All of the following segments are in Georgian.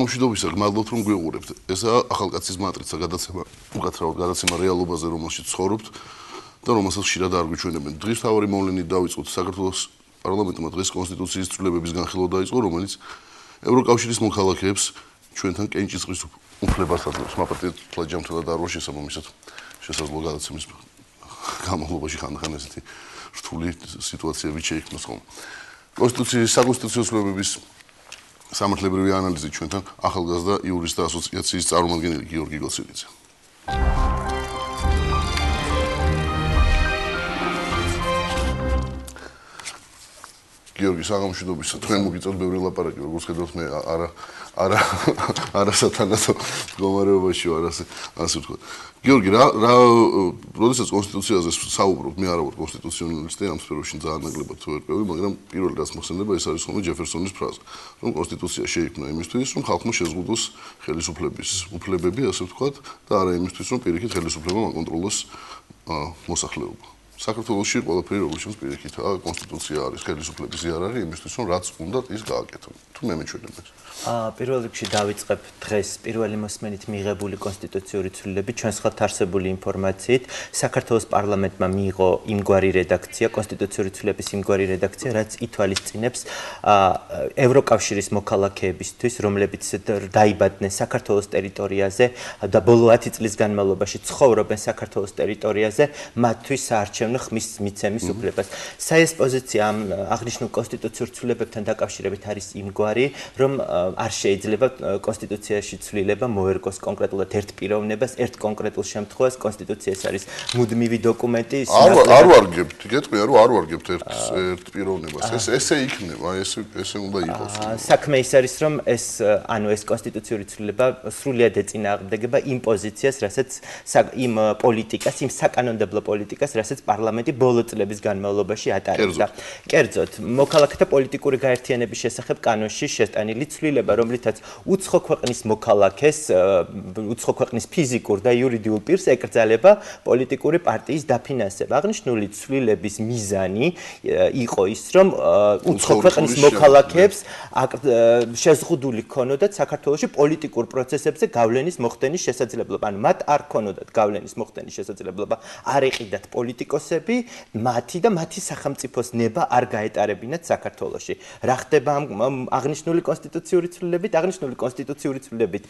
საღამოშიდობისა გმადლობთ რომ გვიყურებთ. ესაა ახალკაცის მატრიცა გადაცემა, უკაცრავად გადაცემა რეალობაზე, რომელშიც ცხოვრობთ და რომელსაც ხშირად არ გვიჩვენებენ. დღის თავი მოვლენით დავიწყოთ საქართველოს პარლამენტმა დღეს კონსტიტუციის ცვლილებების განხილვა დაიწყო, რომელიც ევროკავშირის მოქალაქეებს ჩვენთან კენჭისყრის უფლებას აძლევს. მაპატიეთ ფლაჯამთლა და არ შესაბამისად შესაძლოა გადაცემის გამოლობაში ხანდახან ესეთი რთული სიტუაციები შეიქმნას ხოლმე. კონსტიტუციის საკონსტიტუციო ცვლილებების სამართლებრივი ანალიზი ჩვენთან ახალგაზრდა იურისტთა ასოციაციის წარმომადგენელი გიორგი გოცინიძე. გიორგი საღამოშიდობის თქვენ მოგიწევთ ბევრი ლაპარაკი როგორც ხედავთ მე არა არა არა სათანადო მდგომარეობაში ვარ ასე ასე ვთქვა. გიორგი რა რა როდესაც კონსტიტუციაზე საუბრობთ მე არა ვარ კონსტიტუციონალისტი ამ სფეროში ძალიან ნაკლებად ვერკვევი მაგრამ პირველი რაც მოხსენდება ეს არის ხოლმე ჯეფერსონის ფრაზა რომ კონსტიტუცია შეიქმნა იმისთვის რომ ხალხმა შეზღუდოს ხელისუფლების უფლებები ასე ვთქვა და არა იმისთვის რომ პირიქით ხელისუფლება აკონტროლოს მოსახლეობა საქართველოსში ყველაფერი როგორც შენს პირიქითაა კონსტიტუცია არის ხელისუფლების იარაღი იმისთვის რომ რაც უნდა ის გააკეთო. თუ მე მეჩვენებ ეს პირველ რიგში დავიწყებ დღეს პირველი მოსმენით მიღებული კონსტიტუციური ცვლილები ჩვენს ხელთ არსებული ინფორმაციით. საქართველოს პარლამენტმა მიიღო იმგვარი რედაქცია კონსტიტუციური ცვლილების იმგვარი რედაქცია რაც ითვალისწინებს ევროკავშირის მოქალაქეებისთვის რომლებიც დაიბადნენ საქართველოს ტერიტორიაზე და ბოლო 10 წლის განმავლობაში ცხოვრობენ საქართველოს ტერიტორიაზე მათთვის საარჩევნო ხმის მიცემის უფლებას. საეს პოზიცია ამ აღნიშნულ კონსტიტუციურ ცვლილებებთან დაკავშირებით არის იმგვარი რომ არ შეიძლება კონსტიტუციაში ცვლილება მოერგოს კონკრეტულად ერთ პიროვნებას, ერთ კონკრეტულ შემთხვევას კონსტიტუციის არის მუდმივი დოკუმენტი. არ არ ვარგებთ, გეტყვია რომ არ ვარგებთ ერთ ერთ პიროვნებას. ეს ესე იქნება, ეს ესე უნდა იყოს. საქმე ის არის რომ ეს ანუ ეს კონსტიტუციური ცვლილება სრულიად ეწინააღმდეგება იმ პოზიციას, რასაც იმ პოლიტიკას, იმ საკანონმდებლო პოლიტიკას, რასაც პარლამენტი ბოლო წლების განმავლობაში ატარებდა. კერძოდ, მოქალაქეთა პოლიტიკური გაერთიანების შესახებ კანონში შეტანილი ცვლილება ცვლილება, რომლითაც უცხო ქვეყნის მოქალაქეს, უცხო ქვეყნის ფიზიკურ და იურიდიულ პირს ეკრძალება პოლიტიკური პარტიის დაფინანსება. აღნიშნული ცვლილების მიზანი იყო ის, რომ უცხო ქვეყნის მოქალაქეებს შეზღუდული ქონოდათ საქართველოსი პოლიტიკურ პროცესებზე გავლენის მოხდენის შესაძლებლობა. ანუ მათ არ ქონოდათ გავლენის მოხდენის შესაძლებლობა, არ ეყიდათ პოლიტიკოსები, მათი და მათი სახელმწიფოს ნება არ გაეტარებინათ საქართველოსი. რა ხდება ამ აღნიშნული კონსტიტუციური ცვლილებით, აღნიშნული კონსტიტუციური ცვლილებით,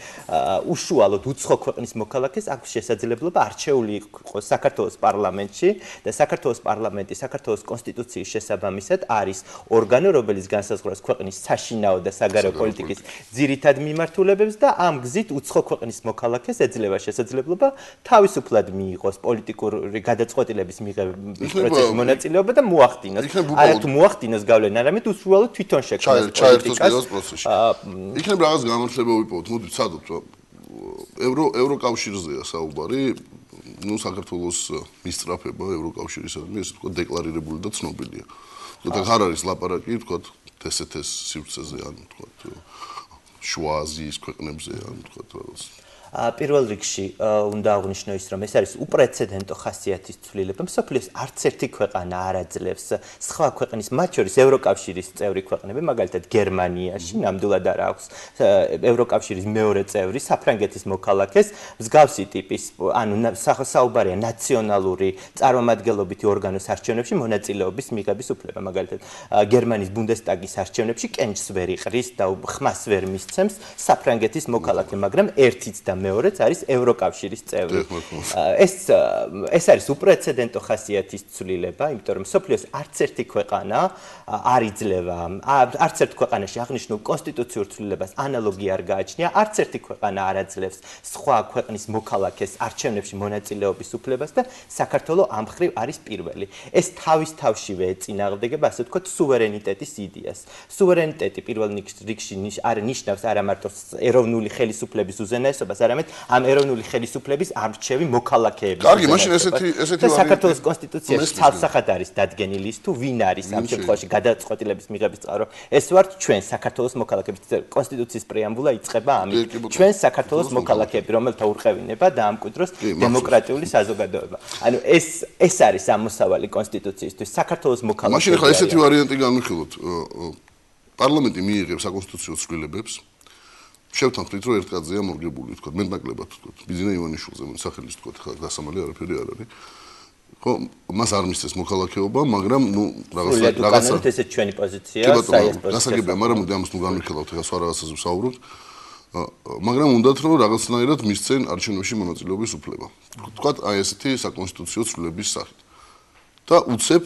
უშუალოდ უცხო ქვეყნის მოქალაქეს აქვს შესაძლებლობა არჩეული იყოს საქართველოს პარლამენტში და საქართველოს პარლამენტი საქართველოს კონსტიტუციის შესაბამისად არის ორგანო, რომელიც განსაზღვრავს ქვეყნის საშინაო და საგარეო პოლიტიკის ძირითად მიმართულებებს და ამ გზით უცხო ქვეყნის მოქალაქეს ეძლევა შესაძლებლობა თავისუფლად მიიღოს პოლიტიკური გადაწყვეტილების მიღების პროცესში მონაწილეობა და მოახდინოს. არა თუ მოახდინოს გავლენა, არამედ უშუალოდ თვითონ შექმნას პოლიტიკას. იქნებ რაღაც გამართლება ვიპოვოთ. მოდით სადოთ ევრო ევროკავშირზეა საუბარი. ნუ საქართველოს მისწრაფება ევროკავშირისადმი ესე თქო დეკლარირებული და ცნობილია. თქო და არ არის ლაპარაკი თქო თსთს სივრცეზე ან თქო შუა აზიის ქვეყნებზე ან თქო რაღაც პირველ რიგში უნდა აღნიშნო ის რომ ეს არის უპრეცედენტო ხასიათის ცვლილება მსოფლიოს არც ერთი ქვეყანა არ აძლევს სხვა ქვეყნის მათ შორის ევროკავშირის წევრი ქვეყნები მაგალითად გერმანიაში ნამდვილად არ აქვს ევროკავშირის მეორე წევრი საფრანგეთის მოქალაქეს მსგავსი ტიპის ანუ საუბარია ნაციონალური წარმომადგენლობითი ორგანოს არჩევნებში მონაწილეობის მიღების უფლება. მაგალითად გერმანიის ბუნდესტაგის არჩევნებში კენჭს ვერ იყრის და ხმას ვერ მისცემს საფრანგეთის მოქალაქე მაგრამ ერთიც და მეორეც არის ევროკავშირის წევრი. ეს ეს არის უპრეცედენტო ხასიათის ცვლილება, იმიტომ რომ სოფლიოს არც ერთი ქვეყანა არ იძლევა, არც ერთ ქვეყანაში აღნიშნულ კონსტიტუციურ ცვლილებას ანალოგი არ გააჩნია, არც ერთი ქვეყანა არ აძლევს სხვა ქვეყნის მოქალაქეს არჩევნებში მონაწილეობის უფლებას და საქართველოს ამ ხრივ არის პირველი. ეს თავის თავშივე ეწინააღმდეგება, ასე ვთქვათ, სუვერენიტეტის იდეას. სუვერენიტეტი პირველ რიგში არ ნიშნავს არა მარტო ეროვნული ხელისუფლების უზენაესობას, არამედ ამ ეროვნული ხელისუფლების არჩევი მოქალაქეების. კარგი, მაშინ ესეთი ესეთი ვარი საქართველოს კონსტიტუციაში ცალსახად არის დადგენილი ის თუ ვინ არის ამ შემთხვევაში გადაწყვეტილების მიღების წყარო. ეს ვართ ჩვენ საქართველოს მოქალაქეების კონსტიტუციის პრეამბულა იწყება ამით. ჩვენ საქართველოს მოქალაქეები, რომელთა ურყევინება დაამკვიდროს დემოკრატიული საზოგადოება. ანუ ეს ეს არის ამოსავალი კონსტიტუციისთვის საქართველოს მოქალაქეები. მაშინ ხა ესეთი ვარიანტი განვიხილოთ. პარლამენტი მიიღებს საკონსტიტუციო ცვლილებებს შევთანხმდით, რომ ერთ კაცია მორგებული, თქო, მეტნაკლებად, თქო, ბიზნე ივანიშვილზე, სახელის თქო, ხა გასამალი არაფერი არ არის. ხო, მას არ მისცეს მოქალაქეობა, მაგრამ ნუ რაღაცა რაღაცა ესეც ჩვენი პოზიცია, საერთოდ პოზიცია. გასაგებია, მაგრამ მოდი ამას ნუ განვიხილავთ, ეხლა სხვა რაღაცაზე ვსაუბრობთ. მაგრამ უნდათ რომ რაღაცნაირად მისცენ არჩევნებში მონაწილეობის უფლება. თქვათ აი ესეთი საკონსტიტუციო ცვლილების სახით. და უცებ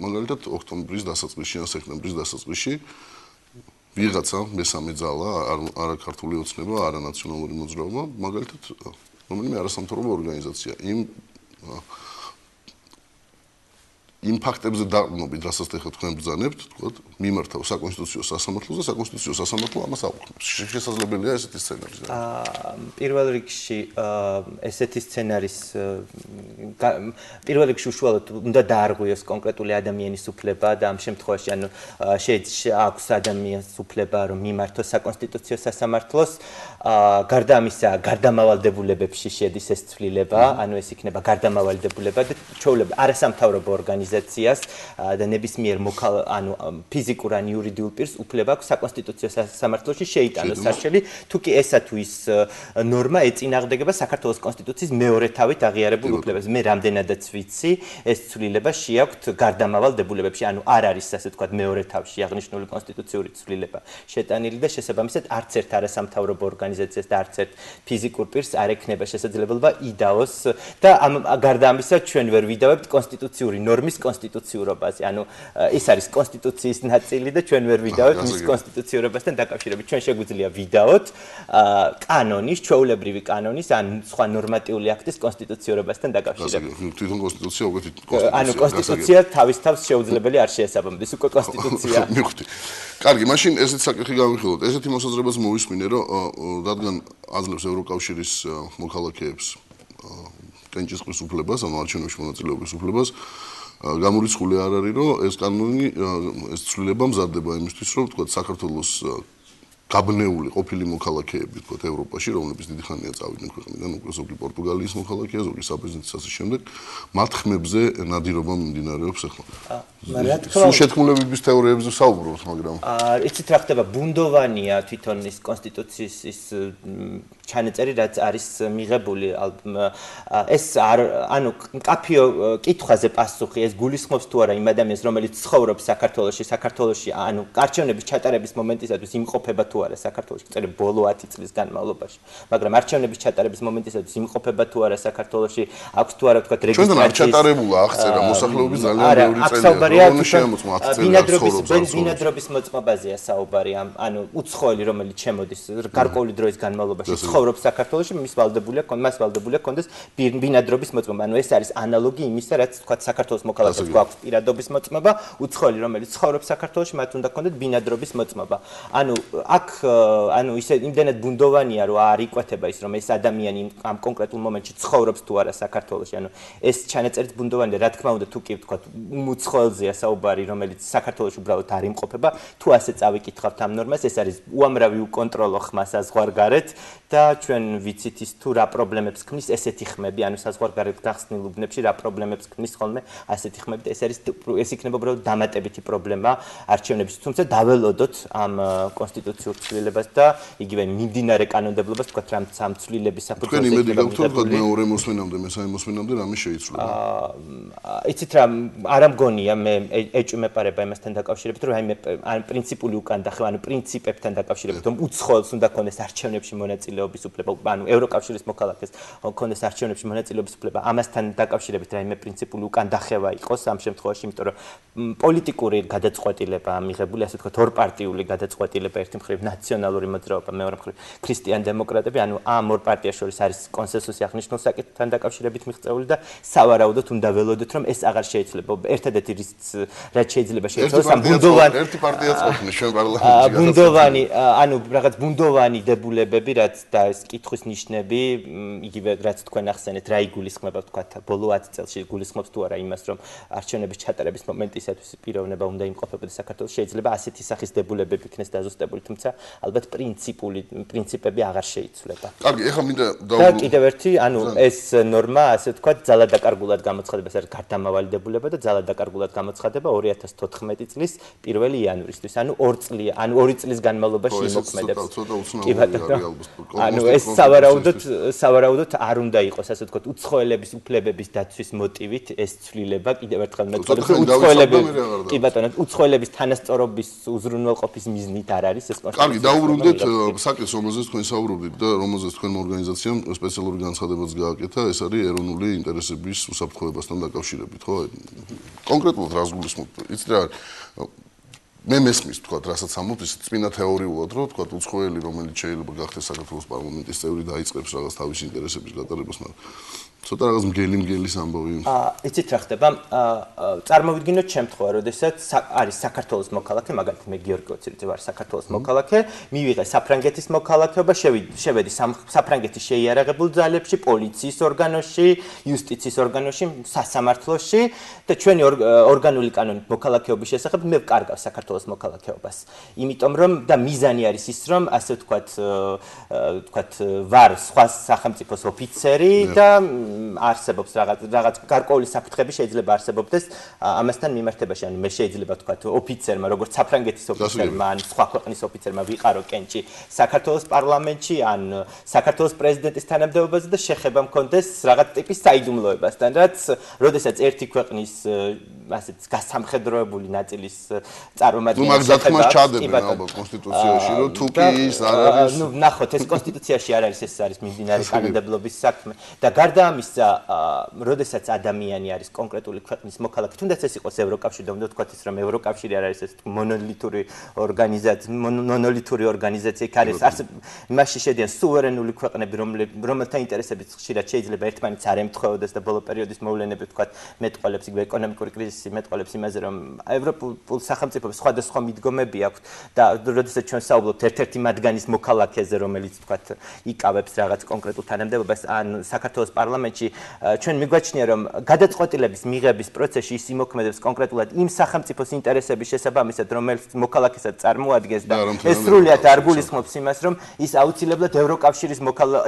მაგალითად ოქტომბრის დასაწყისში ან სექტემბრის დასაწყისში ვიღაცა მესამე ძალა არა ქართული ოცნება, არა ნაციონალური მოძრაობა, მაგალითად რომელიმე არასამთავრობო ორგანიზაცია. იმ იმ ფაქტებზე დაყრდნობით, რასაც ახლა თქვენ ბრძანებთ, თქო, მიმართავ საკონსტიტუციო სასამართლოზე, საკონსტიტუციო სასამართლო ამას აუქმებს. შესაძლებელია ესეთი სცენარი. აა პირველ რიგში ესეთი სცენარის პირველ რიგში უშუალოდ უნდა დაარღვიოს კონკრეტული ადამიანის უფლება და ამ შემთხვევაში ანუ შეიძლება აქვს ადამიანის უფლება რომ მიმართოს საკონსტიტუციო სასამართლოს. აა გარდა ამისა, გარდამავალდებულებებში შედის ეს ცვლილება, ანუ ეს იქნება გარდამავალდებულება და ჩვეულება არასამთავრობო ორგანიზაცია ორგანიზაციას და ნებისმიერ მოქალ ანუ ფიზიკურ ან იურიდიულ პირს უფლება აქვს საკონსტიტუციო სამართლოში შეიტანოს. სარჩელი თუ კი ესა თუ ის ნორმა ეწინააღმდეგება საქართველოს კონსტიტუციის მეორე თავით აღიარებულ უფლებებს მე რამდენადაც ვიცი ეს ცვლილება შეაქვთ გარდამავალ დებულებებში. ანუ არ არის ასე თქვა მეორე თავში აღნიშნული კონსტიტუციური ცვლილება შეტანილი და შესაბამისად არც ერთ არასამთავრობო ორგანიზაციას და არც ერთ ფიზიკურ პირს არ ექნება შესაძლებლობა იდაოს. და ამ გარდა ამისა ჩვენ ვერ ვიდავებთ კონსტიტუციური ნორმის კონსტიტუციურობაზე. ანუ ის არის კონსტიტუციის ნაწილი და ჩვენ ვერ ვიდაოთ მის კონსტიტუციურობასთან დაკავშირებით. ჩვენ შეგვიძლია ვიდაოთ კანონის, ჩვეულებრივი კანონის ან სხვა ნორმატიული აქტის კონსტიტუციურობასთან დაკავშირებით. თვითონ კონსტიტუცია უკვე კონსტიტუცია. ანუ კონსტიტუცია თავის თავს შეუძლებელი არ შეესაბამდეს, უკვე კონსტიტუცია. მიხვდი. კარგი, მაშინ ესეც საკითხი გავიხილოთ. ესეთი მოსაზრებას მოვისმინე, რომ რადგან აძლევს ევროკავშირის მოქალაქეებს კენჭისყრის უფლებას, ანუ არჩევნებში მონაწილეობის უფლებას, გამორიცხული არ არის რომ ეს კანონი ეს ცვლილება მზადდება იმისთვის რომ თქვა საქართველოს გაბნეული ყოფილი მოქალაქეები თქო ევროპაში რომლებიც დიდი ხანია წავიდნენ ქვეყნიდან უკვე ზოგი პორტუგალიის მოქალაქეა ზოგი საბერძნეთის ასე შემდეგ. მათ ხმებზე ნადირობა მიმდინარეობს ახლა. რა თქმა უნდა შეთქმულებების თეორიებზე საუბრობთ მაგრამ აა იცით რა ხდება ბუნდოვანია თვითონ ის კონსტიტუციის ის ჩანაწერი რაც არის მიღებული ეს ანუ კაფიო კითხვაზე პასუხი ეს გულისხმობს თუ არა იმ ადამიანს რომელიც ცხოვრობს საქართველოში საქართველოში ანუ არჩევნების ჩატარების მომენტისათვის იმყოფება თუ არა საქართველოში წერე ბოლო 10 წლის განმავლობაში. მაგრამ არჩევნების ჩატარების momentisaთვის იმყოფება თუ არა საქართველოში აქვს თუ არა თქვა რეგისტრაცია ჩვენ არ ჩატარებულა აღწერა მოსახლეობის ძალიან ბევრი წელია. ბინადრობის ბინადრობის მოწმობაზეა საუბარი ამ ანუ უცხოელი რომელიც შემოდის გარკვეული დროის განმავლობაში ცხოვრობს საქართველოში მის ვალდებულია მას ვალდებულია კონდეს ბინადრობის მოწმობა. ანუ ეს არის ანალოგი იმისა რაც თქვა საქართველოს მოქალაქეებს გვაქვს პირადობის მოწმობა. უცხოელი რომელიც ცხოვრობს საქართველოში მათ უნდა კონდეთ ბინადრობის მოწმობა. ანუ აქ აქ ანუ ისე იმდენად ბუნდოვანია რომ არ იკვეთება ის რომ ეს ადამიანი ამ კონკრეტულ მომენტში ცხოვრობს თუ არა საქართველოში. ანუ ეს ჩანაწერიც ბუნდოვანია. რა თქმა უნდა თუ კი ვთქვა უმუცხოელზეა საუბარი რომელიც საქართველოში უბრალოდ არ იმყოფება თუ ასე წავიკითხავთ ამ ნორმას ეს არის უამრავი უკონტროლო ხმა საზღვარგარეთ და ჩვენ ვიცით ის თუ რა პრობლემებს ქმნის ესეთი ხმები ანუ საზღვარგარეთ გახსნილ უბნებში რა პრობლემებს ქმნის ხოლმე ასეთი ხმები და ეს არის ეს იქნება უბრალოდ დამატებითი პრობლემა არჩევნებში თუმცა დაველოდოთ ამ კონსტიტუციურ ცვლილებას და იგივე მიმდინარე კანონმდებლობას თქვა რამ სამ ცვლილების საფუძველზე თქვენ იმედი გაქვთ რომ თქვა მეორე მოსმენამდე მესამე მოსმენამდე რამე შეიცვლა აა იცით რა არ ამგონია მე ეჭვი მეპარება იმასთან დაკავშირებით რომ აი მე ან პრინციპული უკან და ხო ანუ პრინციპებთან დაკავშირებით რომ უცხოელს უნდა ქონდეს არჩევნებში მონაწილეობის უფლება ანუ ევროკავშირის მოქალაქეს ქონდეს არჩევნებში მონაწილეობის უფლება ამასთან დაკავშირებით რა მე პრინციპული უკან დახევა იყოს ამ შემთხვევაში იმიტომ რომ პოლიტიკური გადაწყვეტილება მიღებული ასე თქვა ორპარტიული გადაწყვეტილება ერთი მხრივ ნაციონალური მოძრაობა, მეორე მხრივ ქრისტიან დემოკრატები, ანუ ამ ორ პარტიას შორის არის კონსენსუსი აღნიშნულ საკითხთან დაკავშირებით მიღწეული და სავარაუდოდ უნდა ველოდოთ, რომ ეს აღარ შეიძლება. ერთადერთი რის რაც შეიძლება შეიცვალოს ამ ბუნდოვანი ერთი პარტიაც ყოფნა ჩვენ პარლამენტში. ბუნდოვანი, ანუ რაღაც ბუნდოვანი დებულებები, რაც და ეს კითხვის ნიშნები, იგივე რაც თქვენ ახსენეთ, რა იგულისხმება თქვა ბოლო 10 წელში იგულისხმობს თუ არა იმას, რომ არჩევნების ჩატარების მომენტისათვის პიროვნება უნდა იმყოფებოდეს საქართველოს, შეიძლება ასეთი სახის დებულებები იქნეს დაზუსტებული, თუმცა ალბათ პრინციპული პრინციპები აღარ შეიცვლება. კარგი, ეხლა მინდა და კიდევ ერთი, ანუ ეს ნორმა, ასე ვთქვათ, ძალადაკარგულად გამოცხადება, ეს არის გარდამავალდებულება და ძალადაკარგულად გამოცხადება 2014 წლის 1 იანვრისთვის, ანუ 2 წლია, ანუ 2 წლის განმავლობაში იმოქმედებს. კი ბატონო. ანუ ეს სავარაუდოდ სავარაუდოდ არ უნდა იყოს, ასე ვთქვათ, უცხოელების უფლებების დაცვის მოტივით ეს ცვლილება კიდევ ერთხელ მეტყობა უცხოელების კი ბატონო, უცხოელების თანასწორობის უზრუნველყოფის მიზნით არ არის ეს კონსტიტუცია. კარგი, დაუბრუნდეთ საკითხს, რომელზეც თქვენ საუბრობდით და რომელზეც თქვენ ორგანიზაციამ სპეციალური განცხადებაც გააკეთა, ეს არის ეროვნული ინტერესების უსაფრთხოებასთან დაკავშირებით, ხო? კონკრეტულად რას გულისხმობთ? იცით რა მე მესმის თქვა, რასაც ამბობთ, ის წინა თეორიულად, რომ თქვა უცხოელი, რომელიც შეიძლება გახდეს საქართველოს პარლამენტის წევრი, დაიწყებს რაღაც თავის ინტერესების გატარებას, მაგრამ ცოტა რაღაც მგელი მგელის ამბავი. აა, იცით რა ხდება? აა, წარმოვიდგინოთ შემთხვევა, როდესაც არის საქართველოს მოქალაქე, მაგალითად მე გიორგი ოცირიძე ვარ საქართველოს მოქალაქე, მივიღე საფრანგეთის მოქალაქეობა, შევედი საფრანგეთის შეიარაღებულ ძალებში, პოლიციის ორგანოში, იუსტიციის ორგანოში, სასამართლოში და ჩვენი ორგანული კანონით მოქალაქეობის შესახებ მე ვკარგავ საქართველოს მოქალაქეობას. იმიტომ რომ და მიზანი არის ის, რომ ასე ვთქვათ, ვთქვათ, ვარ სხვა სახელმწიფოს ოფიცერი და არსებობს რაღაც რაღაც გარკვეული საფრთხები შეიძლება არსებობდეს ამასთან მიმართებაში ანუ მე შეიძლება ვთქვა ოფიცერმა როგორც საფრანგეთის ოფიცერმა ან სხვა ქვეყნის ოფიცერმა ვიყარო კენჭი საქართველოს პარლამენტში ან საქართველოს პრეზიდენტის თანამდებობაზე და შეხება მქონდეს რაღაც ტიპის საიდუმლოებასთან რაც როდესაც ერთი ქვეყნის ასეთ გასამხედროებული ნაწილის წარმომადგენელი შეხება ნუ მაგ ჩადებენ ალბათ კონსტიტუციაში რომ თუ კი ის არ არის ნუ ნახოთ ეს კონსტიტუციაში არ არის ეს არის მიმდინარე კანონმდებლობის საქმე. და გარდა ამის ამის როდესაც ადამიანი არის კონკრეტული ქვეყნის მოქალაქე, თუნდაც ეს იყოს ევროკავშირი, და თქვათ ის რომ ევროკავშირი არ არის ეს მონოლითური ორგანიზაცია, მონოლითური ორგანიზაცია, იქ არის არც მასში შედიან სუვერენული ქვეყნები, რომელთა ინტერესებიც ხშირად შეიძლება ერთმანეთს არ ემთხვეოდეს და ბოლო პერიოდის მოვლენები თქვათ მეტყოლებს იგივე ეკონომიკური კრიზისი მეტყოლებს იმაზე რომ ევროპულ სახელმწიფოებს სხვადასხვა მიდგომები აქვს და როდესაც ჩვენ საუბრობთ ერთ-ერთი მათგანის მოქალაქეზე, რომელიც თქვათ იკავებს რაღაც კონკრეტულ თანამდებობას ან საქართველოს პარლამენტში ჩვენ მიგვაჩნია რომ გადაწყვეტილების მიღების პროცესში ის იმოქმედებს კონკრეტულად იმ სახელმწიფოს ინტერესების შესაბამისად რომელიც მოქალაქესაც წარმოადგენს და ეს სრულიად არ გულისხმობს იმას რომ ის აუცილებლად ევროკავშირის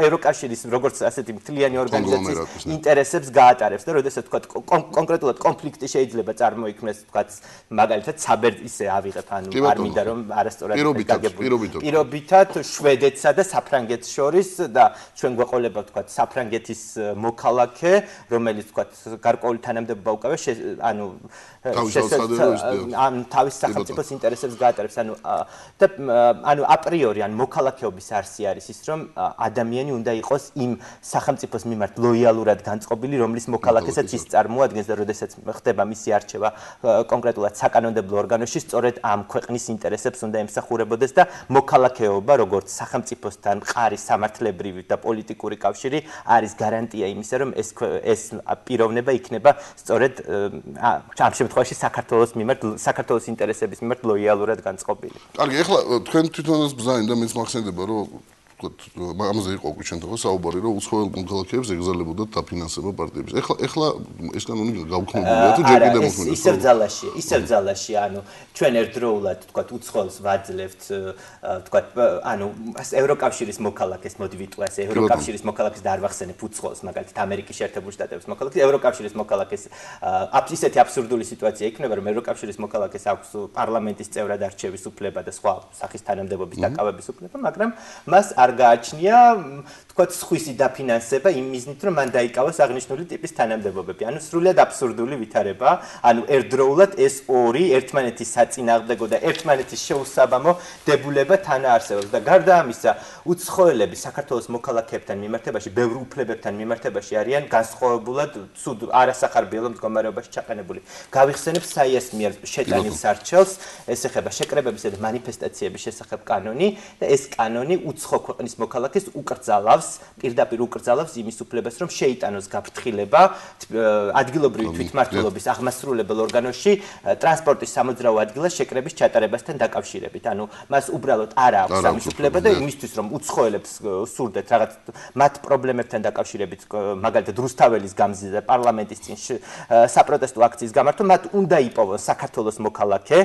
ევროკავშირის როგორც ასეთი მთლიანი ორგანიზაციის ინტერესებს გაატარებს და როდესაც თქვა კონკრეტულად კონფლიქტი შეიძლება წარმოიქმნეს თქვა მაგალითად საბერ ისე ავიღებ ანუ არ მინდა რომ არასწორად გაგებული პირობითად შვედეთსა და საფრანგეთს შორის და ჩვენ გვეყოლება თქვა საფრანგეთის მოკ მოქალაქე, რომელიც თქვა გარკვეული თანამდებობა უკავია, ანუ ან თავის სახელმწიფოს ინტერესებს გაატარებს, ანუ და ანუ აპრიორი ან მოქალაქეობის არსი არის ის, რომ ადამიანი უნდა იყოს იმ სახელმწიფოს მიმართ ლოიალურად განწყობილი, რომლის მოქალაქესაც ის წარმოადგენს და როდესაც ხდება მისი არჩევა კონკრეტულად საკანონმდებლო ორგანოში, სწორედ ამ ქვეყნის ინტერესებს უნდა ემსახურებოდეს და მოქალაქეობა, როგორც სახელმწიფოსთან მყარი სამართლებრივი და პოლიტიკური კავშირი არის გარანტია იმის ისე რომ ეს ეს პიროვნება იქნება სწორედ ამ შემთხვევაში საქართველოს მიმართ საქართველოს ინტერესების მიმართ ლოიალურად განწყობილი. კარგი, ახლა თქვენ თვითონაც ბზაინ და მეც მახსენდება რომ ვთქვათ, ამაზე იყო თქო საუბარი, რომ უცხოელ კონკრეტებს ეგზალებოდათ დაფინანსება პარტიების. ეხლა ეხლა ეს კანონი გაუქმებულია თუ ჯერ კიდევ მოქმედია? ისევ ძალაში, ისევ ძალაში, ანუ ჩვენ ერთდროულად ვთქვათ, უცხოელს ვაძლევთ, ვთქვათ, ანუ ევროკავშირის მოქალაქეს მოდი ვიტყვი ასე, ევროკავშირის მოქალაქეს და არ ვახსენებ უცხოელს, მაგალითად ამერიკის შეერთებული შტატების მოქალაქეს, ევროკავშირის მოქალაქეს აფისეთი აბსურდული სიტუაცია იქნება, რომ ევროკავშირის მოქალაქეს აქვს პარლამენტის წევრად არჩევის უფლება და სხვა სახის თანამდებობის დაკავების უფლება, მაგრამ მას არ არ გააჩნია თქვათ სხვისი დაფინანსება იმ მიზნით რომ მან დაიკავოს აღნიშნული ტიპის თანამდებობები. ანუ სრულიად აბსურდული ვითარება, ანუ ერთდროულად ეს ორი ერთმანეთის საწინააღმდეგო და ერთმანეთის შეუსაბამო დებულება თან არსებობს და გარდა ამისა, უცხოელები საქართველოს მოქალაქეებთან მიმართებაში, ბევრ უფლებებთან მიმართებაში არიან განსხვავებულად ცუდ არასახარბიელო მდგომარეობაში ჩაყენებული. გავიხსენებ საიას მიერ შეტანის არჩევს, ეს ეხება შეკრებებისა და მანიფესტაციების შესახებ კანონი და ეს კანონი უცხო ქვეყნის მოქალაქეს უკრძალავს, პირდაპირ უკრძალავს იმის უფლებას, რომ შეიტანოს გაფრთხილება ადგილობრივი თვითმმართველობის აღმასრულებელ ორგანოში ტრანსპორტის სამოძრაო ადგილას შეკრების ჩატარებასთან დაკავშირებით. ანუ მას უბრალოდ არ აქვს ამის უფლება და იმისთვის რომ უცხოელებს სურდეთ რაღაც მათ პრობლემებთან დაკავშირებით, მაგალითად რუსთაველის გამზირდა პარლამენტის წინ საპროტესტო აქციის გამართვა, მათ უნდა იპოვოს საქართველოს მოქალაქე,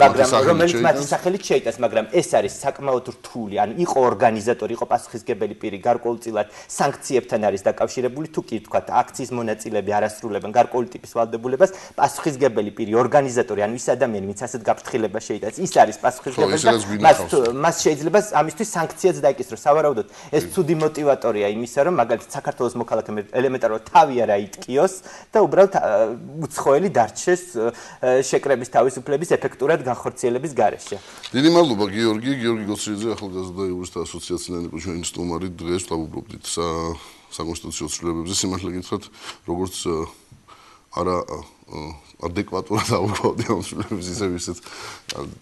მაგრამ რომელიც მათი სახელით შეიტანოს, მაგრამ ეს არის საკმაოდ რთული, ან იყო ორგანიზატორი, იყო პასუხისგებელი შეუძლებელი პირი გარკვეულწილად სანქციებთან არის დაკავშირებული, თუ კი თქვათ აქციის მონაწილეები არ ასრულებენ გარკვეული ტიპის ვალდებულებას, პასუხისგებელი პირი ორგანიზატორი, ანუ ის ადამიანი, ვინც ასეთ გაფრთხილებას შეიტანს, ის არის პასუხისგებელი და მას მას შეიძლება ამისთვის სანქციაც დაიკისროს. სავარაუდოდ ეს ცუდი мотиваტორია იმისა, რომ მაგალითად საქართველოს მოქალაქემ ელემენტარულად თავი არ აიტკიოს და უბრალოდ უცხოელი დარჩეს შეკრების თავისუფლების ეფექტურად განხორციელების გარეშე. დიდი მადლობა გიორგი, გიორგი გოცრიძე ახალგაზრდა იურისტთა ასოციაციიდან იყო ჩვენი სტუმარი. დღეს ვთაუბრობდით საკონსტიტუციო ცვლილებებზე. სიმართლე გითხრათ, როგორც არა ადეკვატურად აუგავდი ამ ცვლილების ისე ვისაც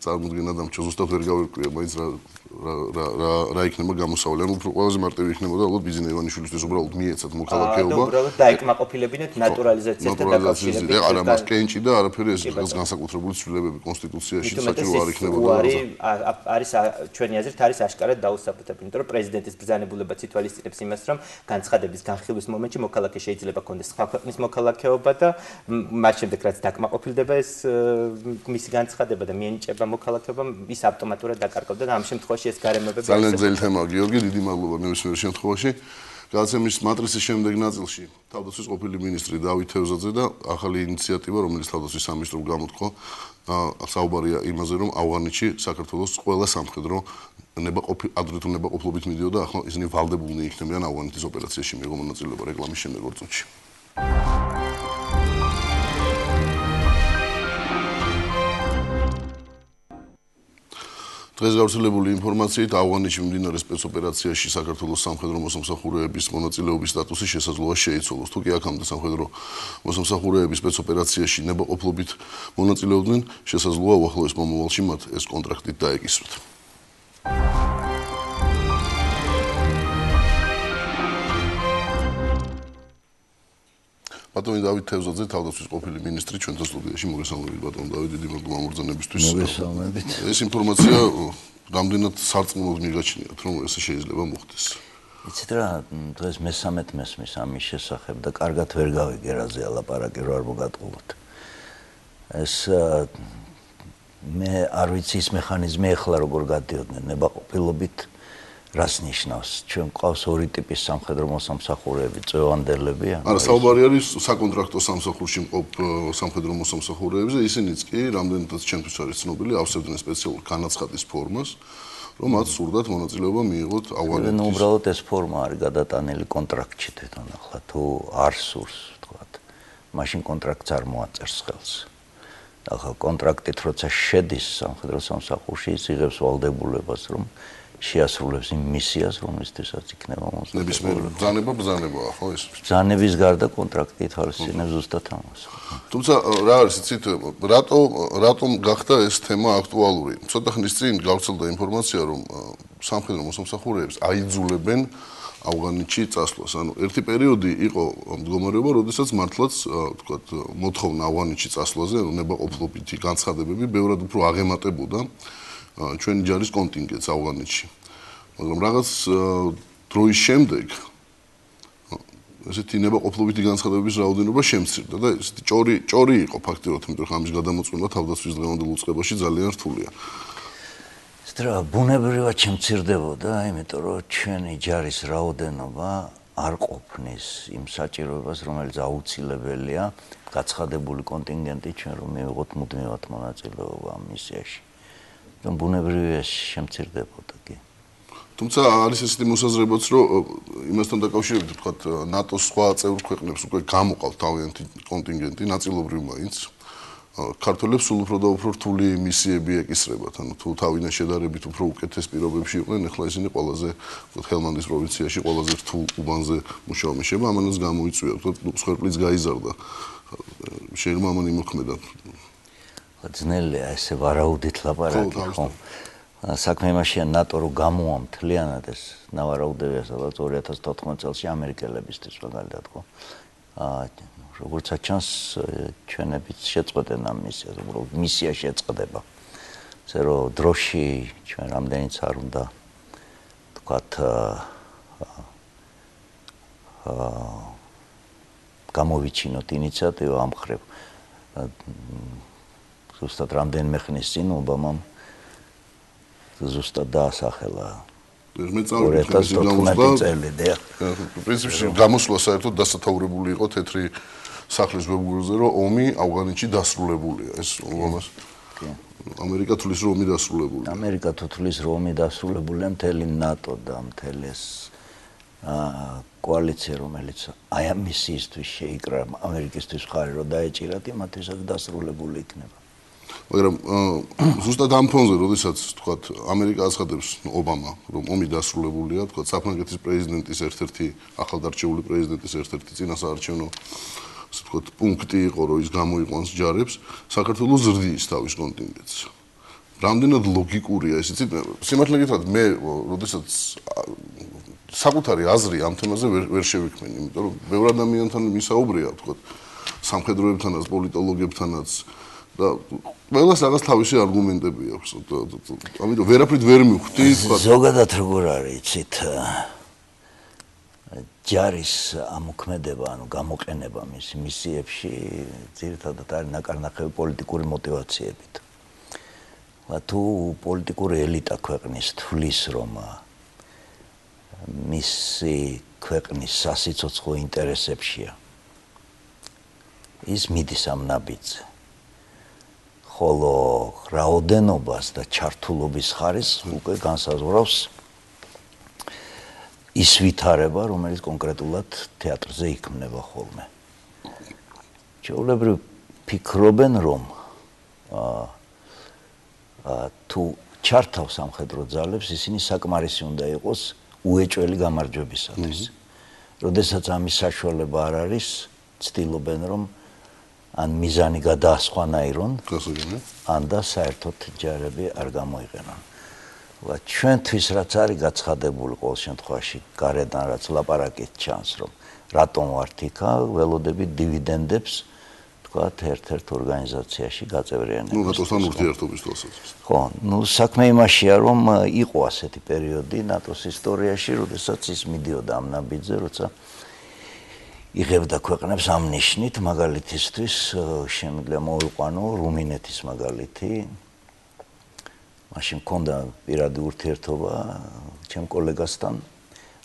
წარმოგვიდგენა და ზუსტად ვერ გავიკვირე, მაინც რა რა რა რა იქნება გამოსავალი. ანუ უფრო ყველაზე მარტივი იქნებოდა ალბათ ბიზნე ივანიშვილისთვის უბრალოდ მიეცათ მოქალაქეობა. და უბრალოდ დაიკმაყოფილებინათ ნატურალიზაციასთან დაკავშირებით. არა, მას კენჭი და არაფერი ეს რაღაც განსაკუთრებული ცვლილებები კონსტიტუციაში საჭირო არ იქნებოდა. არის არის ჩვენი აზრით არის აშკარად დაუსაფრთხებელი, იმიტომ რომ პრეზიდენტის ბრძანებულება ციტვალისწინებს იმას, რომ განცხადების განხილვის მომენტში მოქალაქე შეიძლება კონდეს სხვა ქვეყნის მოქალაქეობა და მათ შემდეგ რაც დაკმაყოფილდება ეს მისი განცხადება და მიენიჭება მოქალაქეობა, ის ავტომატურად დაკარგავდა და ამ შემთხვევაში ეს გარემოებები ძალიან ძელი თემაა გიორგი დიდი მადლობა ნებისმიერ შემთხვევაში. გადაცემის მატრიცის შემდეგ ნაწილში თავდაცვის ყოფილი ministri დავით თევზაძე და ახალი ინიციატივა რომელიც თავდაცვის სამინისტრომ გამოთქვა საუბარია იმაზე რომ ავღანეთში საქართველოს ყველა სამხედრო ნებაყოფი ადრეთ ნებაყოფლობით მიდიოდა ახლა ისინი ვალდებულნი იქნებიან ავღანეთის ოპერაციაში მიიღო მონაწილეობა რეკლამის შემდეგ ორ წუთში დღეს გავრცელებული ინფორმაციით ავღანეთში მიმდინარე სპეცოპერაციაში საქართველოს სამხედრო მოსამსახურეების მონაწილეობის სტატუსი შესაძლოა შეიცვალოს. თუ კი აქამდე სამხედრო მოსამსახურეები სპეცოპერაციაში ნებაყოფლობით მონაწილეობდნენ, შესაძლოა უახლოეს მომავალში მათ ეს კონტრაქტი დაეკისროთ. ბატონი დავით თევზაძე თავდაცვის ყოფილი ministri ჩვენთან სტუდიაში მოგესალმებით ბატონ დავით დიდი მადლობა მოგზანებისთვის მოგესალმებით. ეს ინფორმაცია რამდენად სარწმუნოდ მიგაჩნიათ რომ ეს შეიძლება მოხდეს? იცით რა დღეს მე-13 მესმის ამის შესახებ და კარგად ვერ გავიგე რა ზე ალაპარაკი რო არ მოგატყუოთ ეს მე არ ვიცი ის მექანიზმი ახლა როგორ გადიოდნენ. ნებაყოფილობით რას ნიშნავს? ჩვენ ყავს ორი ტიპის სამხედრო მოსამსახურეები, წევანდელები ან არა, საუბარი არის საკონტრაქტო სამსახურში მყოფ სამხედრო მოსამსახურეებზე, ისინიც კი რამდენადაც ჩემთვის არის ცნობილი, ავსებდნენ სპეციალურ განაცხადის ფორმას, რომ მათ სურდათ მონაწილეობა მიიღოთ ავღანეთის. ნუ უბრალოდ ეს ფორმა არის გადატანილი კონტრაქტში თვითონ ახლა თუ არ სურს, თქვათ, მაშინ კონტრაქტს არ მოაწერს ხელს. ახლა კონტრაქტით როცა შედის სამხედრო სამსახურში, ის იღებს ვალდებულებას, რომ შეასრულებს იმ მისიას, რომლისთვისაც იქნება მოსული. ნებისმიერ ბრძანება ბრძანებაა, ხო ეს? ბრძანების გარდა კონტრაქტი ითვალისწინებს ზუსტად ამას. თუმცა რა არის იცით, რატო რატომ გახდა ეს თემა აქტუალური? ცოტა ხნის წინ გავრცელდა ინფორმაცია, რომ სამხედრო მოსამსახურეებს აიძულებენ ავღანეთში წასვლას. ანუ ერთი პერიოდი იყო მდგომარეობა, როდესაც მართლაც, თქვათ, მოთხოვნა ავღანეთში წასვლაზე, ნებაყოფლობითი განცხადებები ბევრად უფრო აღემატებოდა. ჩვენი ჯარის კონტინგენტს ავღანეთში. მაგრამ რაღაც დროის შემდეგ ესეთი ნებაყოფლობითი განცხადებების რაოდენობა შემცირდა და ესეთი ჭორი ჭორი იყო ფაქტიურად, იმიტომ რომ ამის გადამოწმება თავდაცვის დღევანდელ უწყებაში ძალიან რთულია. სტრა ბუნებრივად შემცირდებოდა, იმიტომ რომ ჩვენი ჯარის რაოდენობა არ ყოფნის იმ საჭიროებას, რომელიც აუცილებელია გაცხადებული კონტინგენტი ჩვენ რომ მივიღოთ მუდმივად მონაწილეობა მისიაში. რომ ბუნებრივია შემცირდებოდა კი. თუმცა არის ესეთი მოსაზრებაც, რომ იმასთან დაკავშირებით ვთქვათ, ნატოს სხვა წევრ ქვეყნებს უკვე გამოყავთ თავიანთი კონტინგენტი, ნაწილობრივ მაინც. ქართველებს სულ უფრო და უფრო რთული მისიები ეკისრებათ, ანუ თუ თავიდან შედარებით უფრო უკეთეს პირობებში იყვნენ, ახლა ისინი ყველაზე ვთქვათ, ჰელმანდის პროვინციაში ყველაზე რთულ უბანზე მუშაობენ. შეიძლება ამანაც გამოიწვია, ვთქვათ, სხერფლიც გაიზარდა. შეიძლება ამან იმოქმედა ძნელია ესე ვარაუდით ლაპარაკი ხო საქმე იმაშია ნატო რო გამოამთლიანად ეს ნავარაუდებია სადაც 2014 წელს ამერიკელებისთვის მაგალითად ხო. აა როგორც ჩანს ჩვენებიც შეწყვეტენ ამ მისიას უბრალოდ მისია შეწყვეტება ზე რომ დროში ჩვენ რამდენიც არ უნდა თქვათ აა გამოვიჩინოთ ინიციატივა ამ ხრებ ზუსტად რამდენიმე ხნის წინ ობამამ ზუსტად დაასახელა. მე წავიდე წელი და პრინციპში გამოსვლა საერთოდ დასათაურებული იყო თეთრი სახლის ვებგვერდზე რომ ომი ავღანეთში დასრულებულია. ეს ომას ამერიკა თulis რომ ომი დასრულებულია. ამერიკა თulis რომ ომი დასრულებულია მთელი ნატო და მთელი ეს აა კოალიცია რომელიც აი ამ მისიისთვის შეიკრა ამერიკისთვის ხარი რომ დაეჭირათ იმათვისაც დასრულებული იქნება მაგრამ ზუსტად ამ ფონზე, როდესაც თქვა ამერიკა აცხადებს ობამა, რომ ომი დასრულებულია, თქვა საფრანგეთის პრეზიდენტის ერთ-ერთი ახალდარჩეული პრეზიდენტის ერთ-ერთი წინასაარჩევნო ასე თქვა პუნქტი იყო, რომ ის გამოიყვანს ჯარებს, საქართველოს ზრდის თავის კონტინგენტს. რამდენად ლოგიკურია ეს, იცით, სიმართლე გითხრათ, მე როდესაც საკუთარი აზრი ამ თემაზე ვერ ვერ შევიქმნი, იმიტომ რომ ბევრ ადამიანთან მისაუბრია, თქვა სამხედროებთანაც, პოლიტოლოგებთანაც და ყველას რაღაც თავისი არგუმენტები აქვს. ამიტომ ვერაფრით ვერ მივხვდი თქვა. ზოგადად როგორ არის, იცით? ჯარის ამოქმედება, ანუ გამოყენება მის მისიებში ძირითადად არის ნაკარნახები პოლიტიკური мотиваციებით. თუ პოლიტიკური ელიტა ქვეყნის თulis რომ მისი ქვეყნის სასიცოცხლო ინტერესებშია. ის მიდის ამ ნაბიჯზე. ხოლო რაოდენობას და ჩართულობის ხარისხს უკვე განსაზღვრავს ის ვითარება, რომელიც კონკრეტულად თეატრზე იქმნება ხოლმე. ჩაოლებრივ ფიქრობენ, რომ აა აა თუ ჩართავ სამხედრო ძალებს, ისინი საკმარისი უნდა იყოს უეჭველი გამარჯვებისათვის. როდესაც ამის საშუალება არ არის, ცდილობენ რომ ან მიზანი გადაასხვანაირონ, ან და საერთოდ ჯარები არ გამოიყენონ. ვა ჩვენთვის რაც არის გაცხადებული ყოველ შემთხვევაში გარედან რაც ლაპარაკით ჩანს რომ რატომ ვართ იქა ველოდები დივიდენდებს თქვა ერთ-ერთ ორგანიზაციაში გაწევრიანებას. ნუ ნატოსთან ურთიერთობის თვალსაზრისით. ხო, ნუ საქმე იმაშია რომ იყო ასეთი პერიოდი ნატოს ისტორიაში, როდესაც ის მიდიოდა ამ ნაბიჯზე, როცა იღებდა ქვეყნებს ამ ნიშნით მაგალითისთვის შემიძლია მოვიყვანო რუმინეთის მაგალითი. მაშინ მქონდა პირადი ურთიერთობა ჩემ კოლეგასთან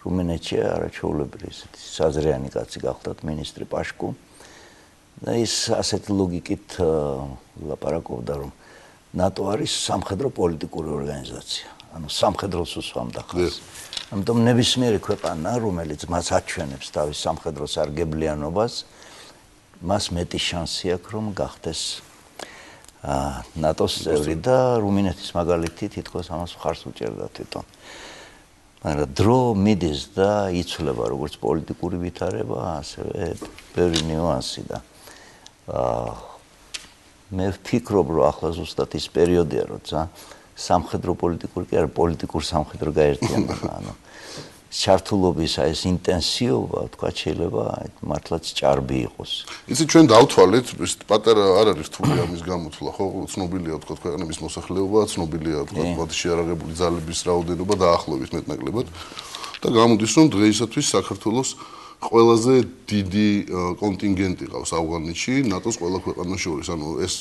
რუმინეთში არაჩვეულებრივი ესეთი საზრიანი კაცი გახლდათ ministri პაშკუ. და ის ასეთი ლოგიკით ლაპარაკობდა რომ ნატო არის სამხედრო პოლიტიკური ორგანიზაცია ანუ სამხედროს უსვამდა ხალხს ამიტომ ნებისმიერი ქვეყანა რომელიც მას აჩვენებს თავის სამხედრო სარგებლიანობას მას მეტი შანსი აქვს რომ გახდეს ნატოს წევრი და რუმინეთის მაგალითი თითქოს ამას ხარს უჭერდა თვითონ. მაგრამ დრო მიდის და იცვლება როგორც პოლიტიკური ვითარება, ასევე ბევრი ნიუანსი და აა მე ვფიქრობ, რომ ახლა ზუსტად ის პერიოდია, როცა სამხედრო პოლიტიკური კი არა, პოლიტიკურ სამხედრო გაერთიანება, ანუ ჩართულობის აი ეს ინტენსივობა, თქვა შეიძლება მართლაც ჭარბი იყოს. იცი ჩვენ დავთვალეთ, ის პატარა არ არის რთული ამის გამოთვლა, ხო? ცნობილია თქვა ქვეყნების მოსახლეობა, ცნობილია თქვა მათ შეარაღებული ძალების რაოდენობა დაახლოებით მეტნაკლებად. და გამოდის რომ დღეისათვის საქართველოს ყველაზე დიდი კონტინგენტი ყავს ავღანეთში, ნატოს ყველა ქვეყანას შორის. ანუ ეს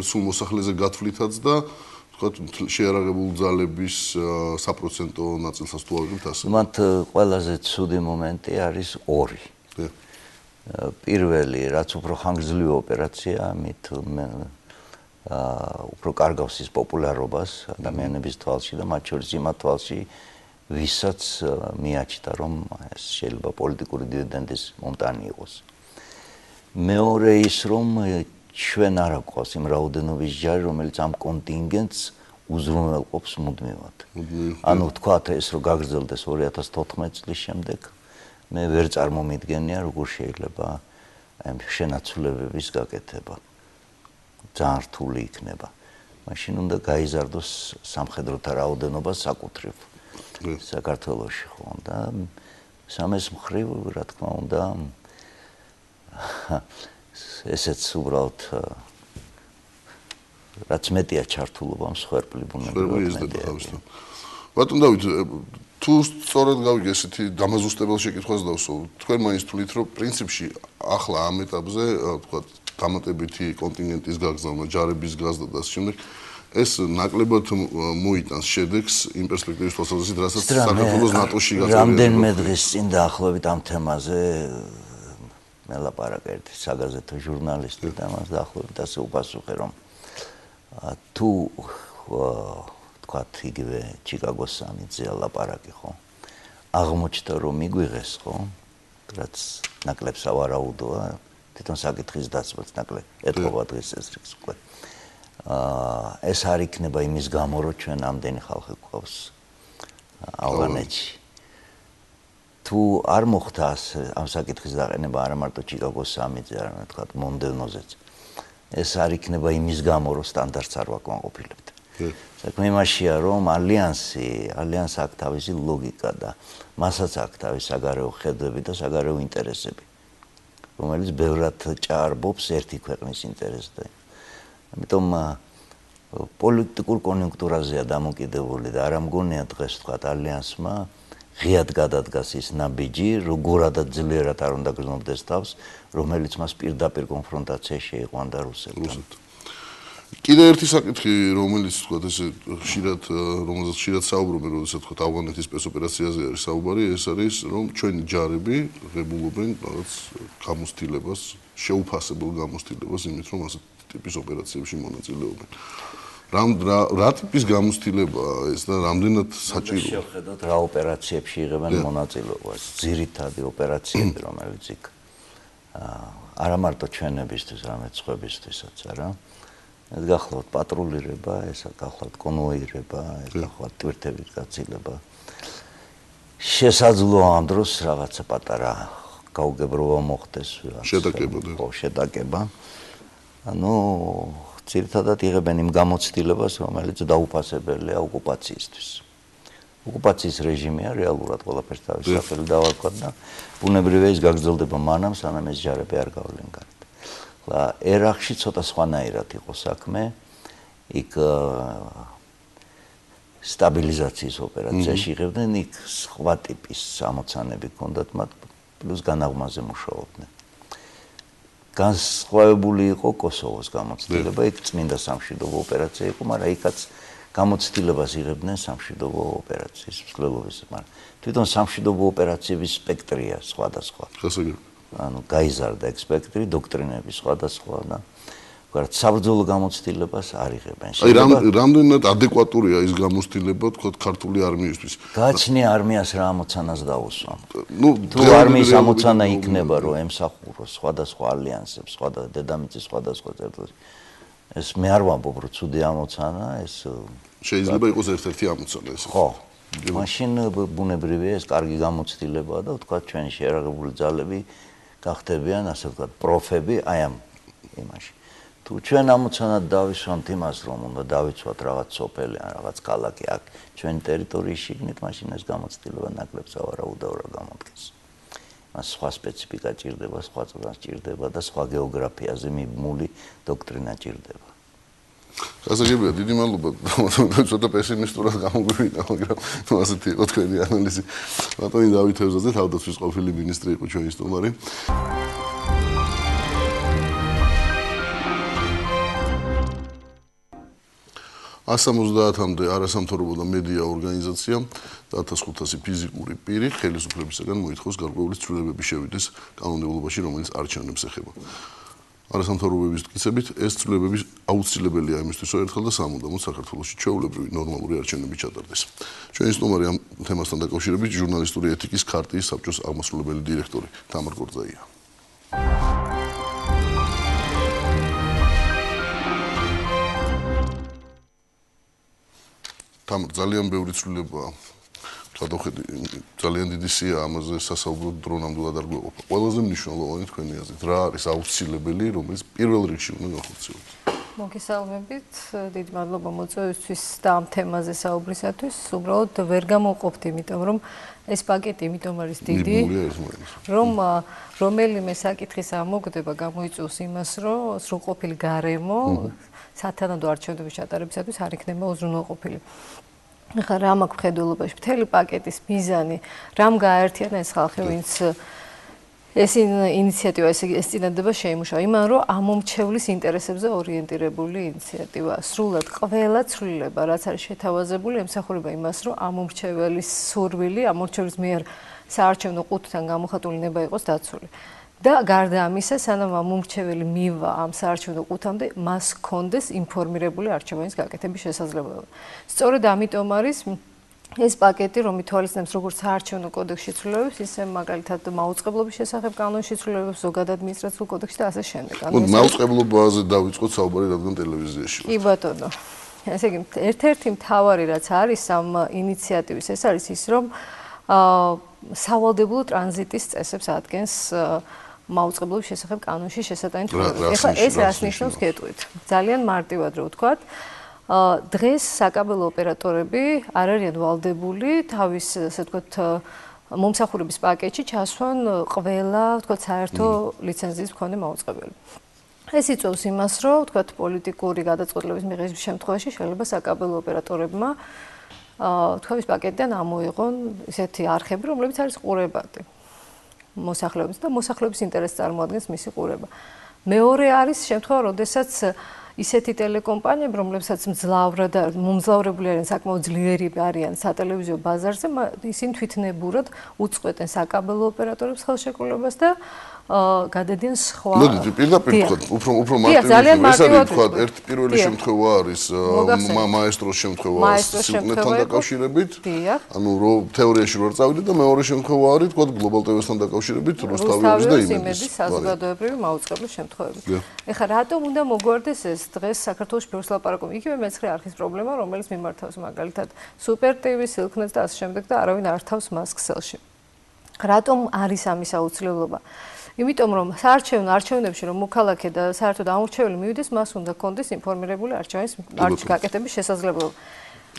ერთსულ მოსახლეზე გათვლითაც და თქვა შეარაღებული ძალების საპროცენტო ნაწილსაც თუ ავიღებთ ასე. მათ ყველაზე ცუდი მომენტი არის ორი. პირველი, რაც უფრო ხანგრძლივი ოპერაცია, მით აა უფრო კარგავს ის პოპულარობას ადამიანების თვალში და მათ შორის იმათ თვალში, ვისაც მიაჩნდა რომ ეს შეიძლება პოლიტიკური დივიდენდის მომტანი იყოს. მეორე ის რომ ჩვენ არ აქვს იმ რაოდენობის ჯარი, რომელიც ამ კონტინგენტს უზრუნველყოფს მუდმივად. ანუ თქვათ ეს რომ გაგრძელდეს 2014 წლის შემდეგ, მე ვერ წარმომიდგენია როგორ შეიძლება ამ შენაცვლებების გაკეთება. ძალიან რთული იქნება. მაშინ უნდა გაიზარდოს სამხედროთა რაოდენობა საკუთრივ საქართველოში ხო და სამეს მხრივ რა თქმა უნდა ესეც უბრალოდ რაც მეტია ჩართულობა მსხვერპლი თან. ბატონ დავით, თუ სწორად გავიგე ესეთი დამაზუსტებელ შეკითხვას დავსვო, თქვენ მაინც თulit რომ პრინციპში ახლა ამ ეტაპზე, თქვა, დამატებითი კონტინენტის გაგზავნა, ჯარების გაზრდა და შემდეგ ეს ნაკლებად მოიტანს შედეგს იმ პერსპექტივის თვალსაზრისით, რასაც საქართველოს ნატოში გაწევია. რამდენიმე დღის წინ დაახლოებით ამ თემაზე მე ლაპარაკე ერთი საგაზეთო ჟურნალისტი და მას დაახლოებით ასე უპასუხე რომ თუ თქვათ იგივე ჩიკაგოს სამიძე ლაპარაკი ხო აღმოჩნდა რომ მიგვიღეს ხო რაც ნაკლებს ავარაუდოა თვითონ საკითხის დაცვაც ნაკლებ ეთქობა დღეს ეს რიგს უკვე. აა ეს არ იქნება იმის გამო რომ ჩვენ ამდენი ხალხი გვყავს ავღანეთში თუ არ მოხდა ასე ამ საკითხის დაყენება არა მარტო ჩიკაგოს სამიძე არამედ თქვა მონდენოზეც ეს არ იქნება იმის გამო რომ სტანდარტს არ ვაკმაყოფილებთ. საქმე იმაშია რომ ალიანსი ალიანსს აქვს თავისი ლოგიკა და მასაც აქვს თავისი საგარეო ხედვები და საგარეო ინტერესები რომელიც ბევრად ჭარბობს ერთი ქვეყნის ინტერესზე. ამიტომ პოლიტიკურ კონიუნქტურაზეა დამოკიდებული და არ ამგონია დღეს თქვა ალიანსმა ღიად გადადგას ის ნაბიჯი, როგორადაც ძლიერად არ უნდა გრძნობდეს თავს, რომელიც მას პირდაპირ კონფრონტაციაში შეიყვანდა რუსეთთან. კიდე ერთი საკითხი, რომელიც თქვა ესე ხშირად ა, რომელზეც ხშირად საუბრობენ, როდესაც თქვა ავღანეთის სპეცოპერაციაზე არის საუბარი, ეს არის რომ ჩვენი ჯარები ღებულობენ რაღაც გამოსtildeებას, შეუფასებელ გამოსtildeებას იმით, რომ ასეთ ტიპის ოპერაციებში მონაწილეობენ. რამ რა ტიპის გამოსtildeებაა ეს და რამდენად საჭიროა? შევხედოთ რა ოპერაციებში იღებენ მონაწილეობას. ძირითადი ოპერაციები, რომელიც იქ აა არა მარტო ჩვენებისთვის, არამედ სხვებისთვისაც არა. ეს გახლავთ პატრულირება, ეს გახლავთ კონვოირება, ეს გახლავთ ტვირთებით გაცილება. შესაძლოა ამ დროს რაღაცა პატარა გაუგებრობა მოხდეს. შეტაკება, და. ხო, შეტაკება. ანუ ძირითადად იღებენ იმ გამოცდილებას, რომელიც დაუფასებელია ოკუპაციისთვის. ოკუპაციის რეჟიმია რეალურად ყველაფერს თავის სახელი დავარქვა და ბუნებრივია ის გაგრძელდება მანამ, სანამ ეს ჯარები არ გავლენ გარეთ. ხლა ერახში ცოტა სხვანაირად იყო საქმე. იქ სტაბილიზაციის ოპერაციაში იღებდნენ, იქ სხვა ტიპის ამოცანები ჰქონდათ მათ, პლუს განაღმაზე მუშაობდნენ. განსხვავებული იყო კოსოვოს გამოცდილება, იქ წმინდა სამშვიდობო ოპერაცია იყო, მაგრამ იქაც გამოცდილებას იღებდნენ სამშვიდობო ოპერაციის მსვლელობის, მაგრამ თვითონ სამშვიდობო ოპერაციების სპექტრია სხვადასხვა. გასაგები. ანუ გაიზარდა ეგ სპექტრი, დოქტრინები სხვადასხვა და ვთქვათ, საბრძოლო გამოცდილებას არ იღებენ. აი რამ რამდენად ადეკვატურია ის გამოსtildeება თქვა ქართული არმიისთვის? გააჩნია არმიას რა ამოცანას დაუსვა. ნუ თუ არმიის ამოცანა იქნება რომ ემსახუროს სხვადასხვა ალიანსებს, სხვადასხვა დედამიწის სხვადასხვა წერტილს. ეს მე არ ვამბობ რომ ცუდი ამოცანა, ეს შეიძლება იყოს ერთ-ერთი ამოცანა ეს. ხო. მაშინ ბუნებრივია ეს კარგი გამოცდილებაა და ვთქვა ჩვენი შეერაღებული ძალები გახდებიან ასე ვთქვა პროფები აი ამ იმაში. თუ ჩვენ ამოცანად დავისვამთ იმას რომ უნდა დავიცვათ რაღაც სოფელი ან რაღაც ქალაქი აქ ჩვენ ტერიტორიის შიგნით, მაშინ ეს გამოცდილება ნაკლებს ავარაუდავ რა გამოდგეს. მას სხვა სპეციფიკა ჭირდება, სხვა წვრა ჭირდება და სხვა გეოგრაფიაზე მიბმული დოქტრინა ჭირდება. გასაგებია, დიდი მადლობა. ცოტა პესიმისტურად გამოგვივიდა, მაგრამ ნუ ასეთი იყო თქვენი ანალიზი. ბატონი დავით ევზაძე, თავდაცვის ყოფილი მინისტრი იყო ჩვენი სტუმარი. ასამოცდაათამდე არასამთავრობო და მედია ორგანიზაცია და 1500 ფიზიკური პირი ხელისუფლებისგან მოითხოვს გარკვეული ცვლილებების შევიდეს კანონმდებლობაში, რომელიც არჩევნებს ეხება. არასამთავრობოების მტკიცებით ეს ცვლილებები აუცილებელია იმისთვის, რომ ერთხელ და სამუდამოდ საქართველოში ჩვეულებრივი ნორმალური არჩევნები ჩატარდეს. ჩვენი სტუმარი ამ თემასთან დაკავშირებით ჟურნალისტური ეთიკის ქარტიის საბჭოს აღმასრულებელი დირექტორი თამარ გორძაია. თამ ძალიან ბევრი ცვლილება გადავხედი ძალიან დიდი სია ამაზე სასაუბრო დრო ნამდვილად არ გვეყოფა. ყველაზე მნიშვნელოვანი თქვენი აზრით რა არის აუცილებელი, რომელიც პირველ რიგში უნდა განხორციელდეს? მოგესალმებით. დიდი მადლობა მოწვევისთვის და ამ თემაზე საუბრისათვის. უბრალოდ ვერ გამოვყოფთ, იმიტომ რომ ეს პაკეტი იმიტომ არის დიდი, რომ რომელიმე საკითხის ამოგდება გამოიწვევს იმას, რომ სრულყოფილი გარემო სათანადო არჩევნების ჩატარებისათვის არ იქნება უზრუნველყოფილი. ახლა რა მაქვს ხედულობაში? მთელი პაკეტის მიზანი, რამ გააერთიანა ეს ხალხი, ვინც ეს ინიციატივა ეს ეს წინადადება შეიმუშავა იმან რომ ამომრჩევლის ინტერესებზე ორიენტირებული ინიციატივა სრულად ყველა ცვლილება რაც არის შეთავაზებული ემსახურება იმას რომ ამომრჩეველის სურვილი ამომრჩეველის მიერ საარჩევნო ყუთთან გამოხატული ნება იყოს დაცული და გარდა ამისა სანამ ამომრჩეველი მივა ამ საარჩევნო ყუთამდე მას კონდეს ინფორმირებული არჩევანის გაკეთების შესაძლებლობა სწორედ ამიტომ არის ეს პაკეტი, რომ ითვალისწინებს როგორც საარჩევნო კოდექსში ცვლილებებს, ისე მაგალითად მაუწყებლობის შესახებ კანონში ცვლილებებს, ზოგადად ადმინისტრაციულ კოდექსში და ასე შემდეგ. ანუ მაუწყებლობაზე დავიწყოთ საუბარი რადგან ტელევიზიაში. კი ბატონო. ესე იგი, ერთ-ერთი მთავარი რაც არის ამ ინიციატივის, ეს არის ის, რომ აა სავალდებულო ტრანზიტის წესებს ადგენს მაუწყებლობის შესახებ კანონში შესატანი ცვლილებები. ეხლა ეს რას ნიშნავს გეტყვით? ძალიან მარტივად რო ვთქვათ, დღეს საკაბელო ოპერატორები არ არიან ვალდებული თავის ასე ვთქვათ მომსახურების პაკეტში ჩასვან ყველა ვთქვათ საერთო ლიცენზიის მქონე მაუწყებელი. ეს იწვევს იმას, რომ ვთქვათ პოლიტიკური გადაწყვეტილების მიღების შემთხვევაში შეიძლება საკაბელო ოპერატორებმა აა თქვის პაკეტიდან ამოიღონ ისეთი არხები, რომლებიც არის ყურებადი მოსახლეობის და მოსახლეობის ინტერესს წარმოადგენს მისი ყურება. მეორე არის შემთხვევა, როდესაც ისეთი ტელეკომპანიები, რომლებსაც მძლავრად მომძლავრებული არიან საკმაოდ ძლიერი არიან სატელევიზიო ბაზარზე, ისინი თვითნებურად უწყვეტენ საკაბელო ოპერატორებს ხელშეკრულებას და გადადიან სხვა. ნუ პირდაპირ თქვა, უფრო უფრო მარტივად ეს არის თქვა, ერთ პირველი შემთხვევა არის მაესტროს შემთხვევა სიუჟეტთან დაკავშირებით. ანუ რო თეორიაში რო წავიდე და მეორე შემთხვევა არის თქვა გლობალ ტელევიზიასთან დაკავშირებით რუსთავის და იმედის საზოგადოებრივი მაუწყებლის შემთხვევები. ეხლა რატომ უნდა მოგვარდეს ეს დღეს საქართველოს პირველ ლაპარაკობ იგივე მეცხრე არხის პრობლემა, რომელიც მიმართავს მაგალითად სუპერ ტივი, სილქნეს და ასე შემდეგ და არავინ არ თავს მასკს ხელში. რატომ არის ამის აუცილებლობა? იმიტომ რომ საარჩევნო არჩევნებში რომ მოქალაქე და საერთოდ ამორჩეველი მივიდეს, მას უნდა კონდეს ინფორმირებული არჩევნის არჩევნების გაკეთების შესაძლებლობა.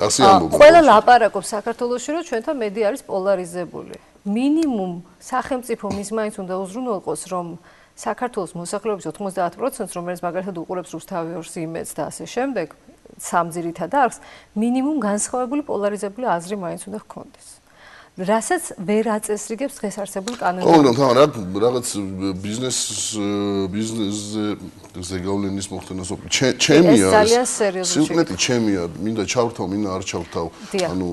ასე ამბობ. ყველა ლაპარაკობს საქართველოსში, რომ ჩვენთან მედია არის პოლარიზებული. მინიმუმ სახელმწიფო მის მაინც უნდა უზრუნველყოს, რომ საქართველოს მოსახლეობის 90%-ს, რომელიც მაგალითად უყურებს რუსთავი ორს იმედს და ასე შემდეგ, სამძირითად არხს, მინიმუმ განსხვავებული პოლარიზებული აზრი მაინც უნდა ჰქონდეს. რასაც ვერ აწესრიგებს დღეს არსებული კანონი. ხო, რა რაღაც ბიზნეს ბიზნესზე გავლენის მოხდენას ჩემია. ეს ძალიან სერიოზული. სიუჟეტი ჩემია, მინდა ჩავრთავ, მინდა არ ჩავრთავ. ანუ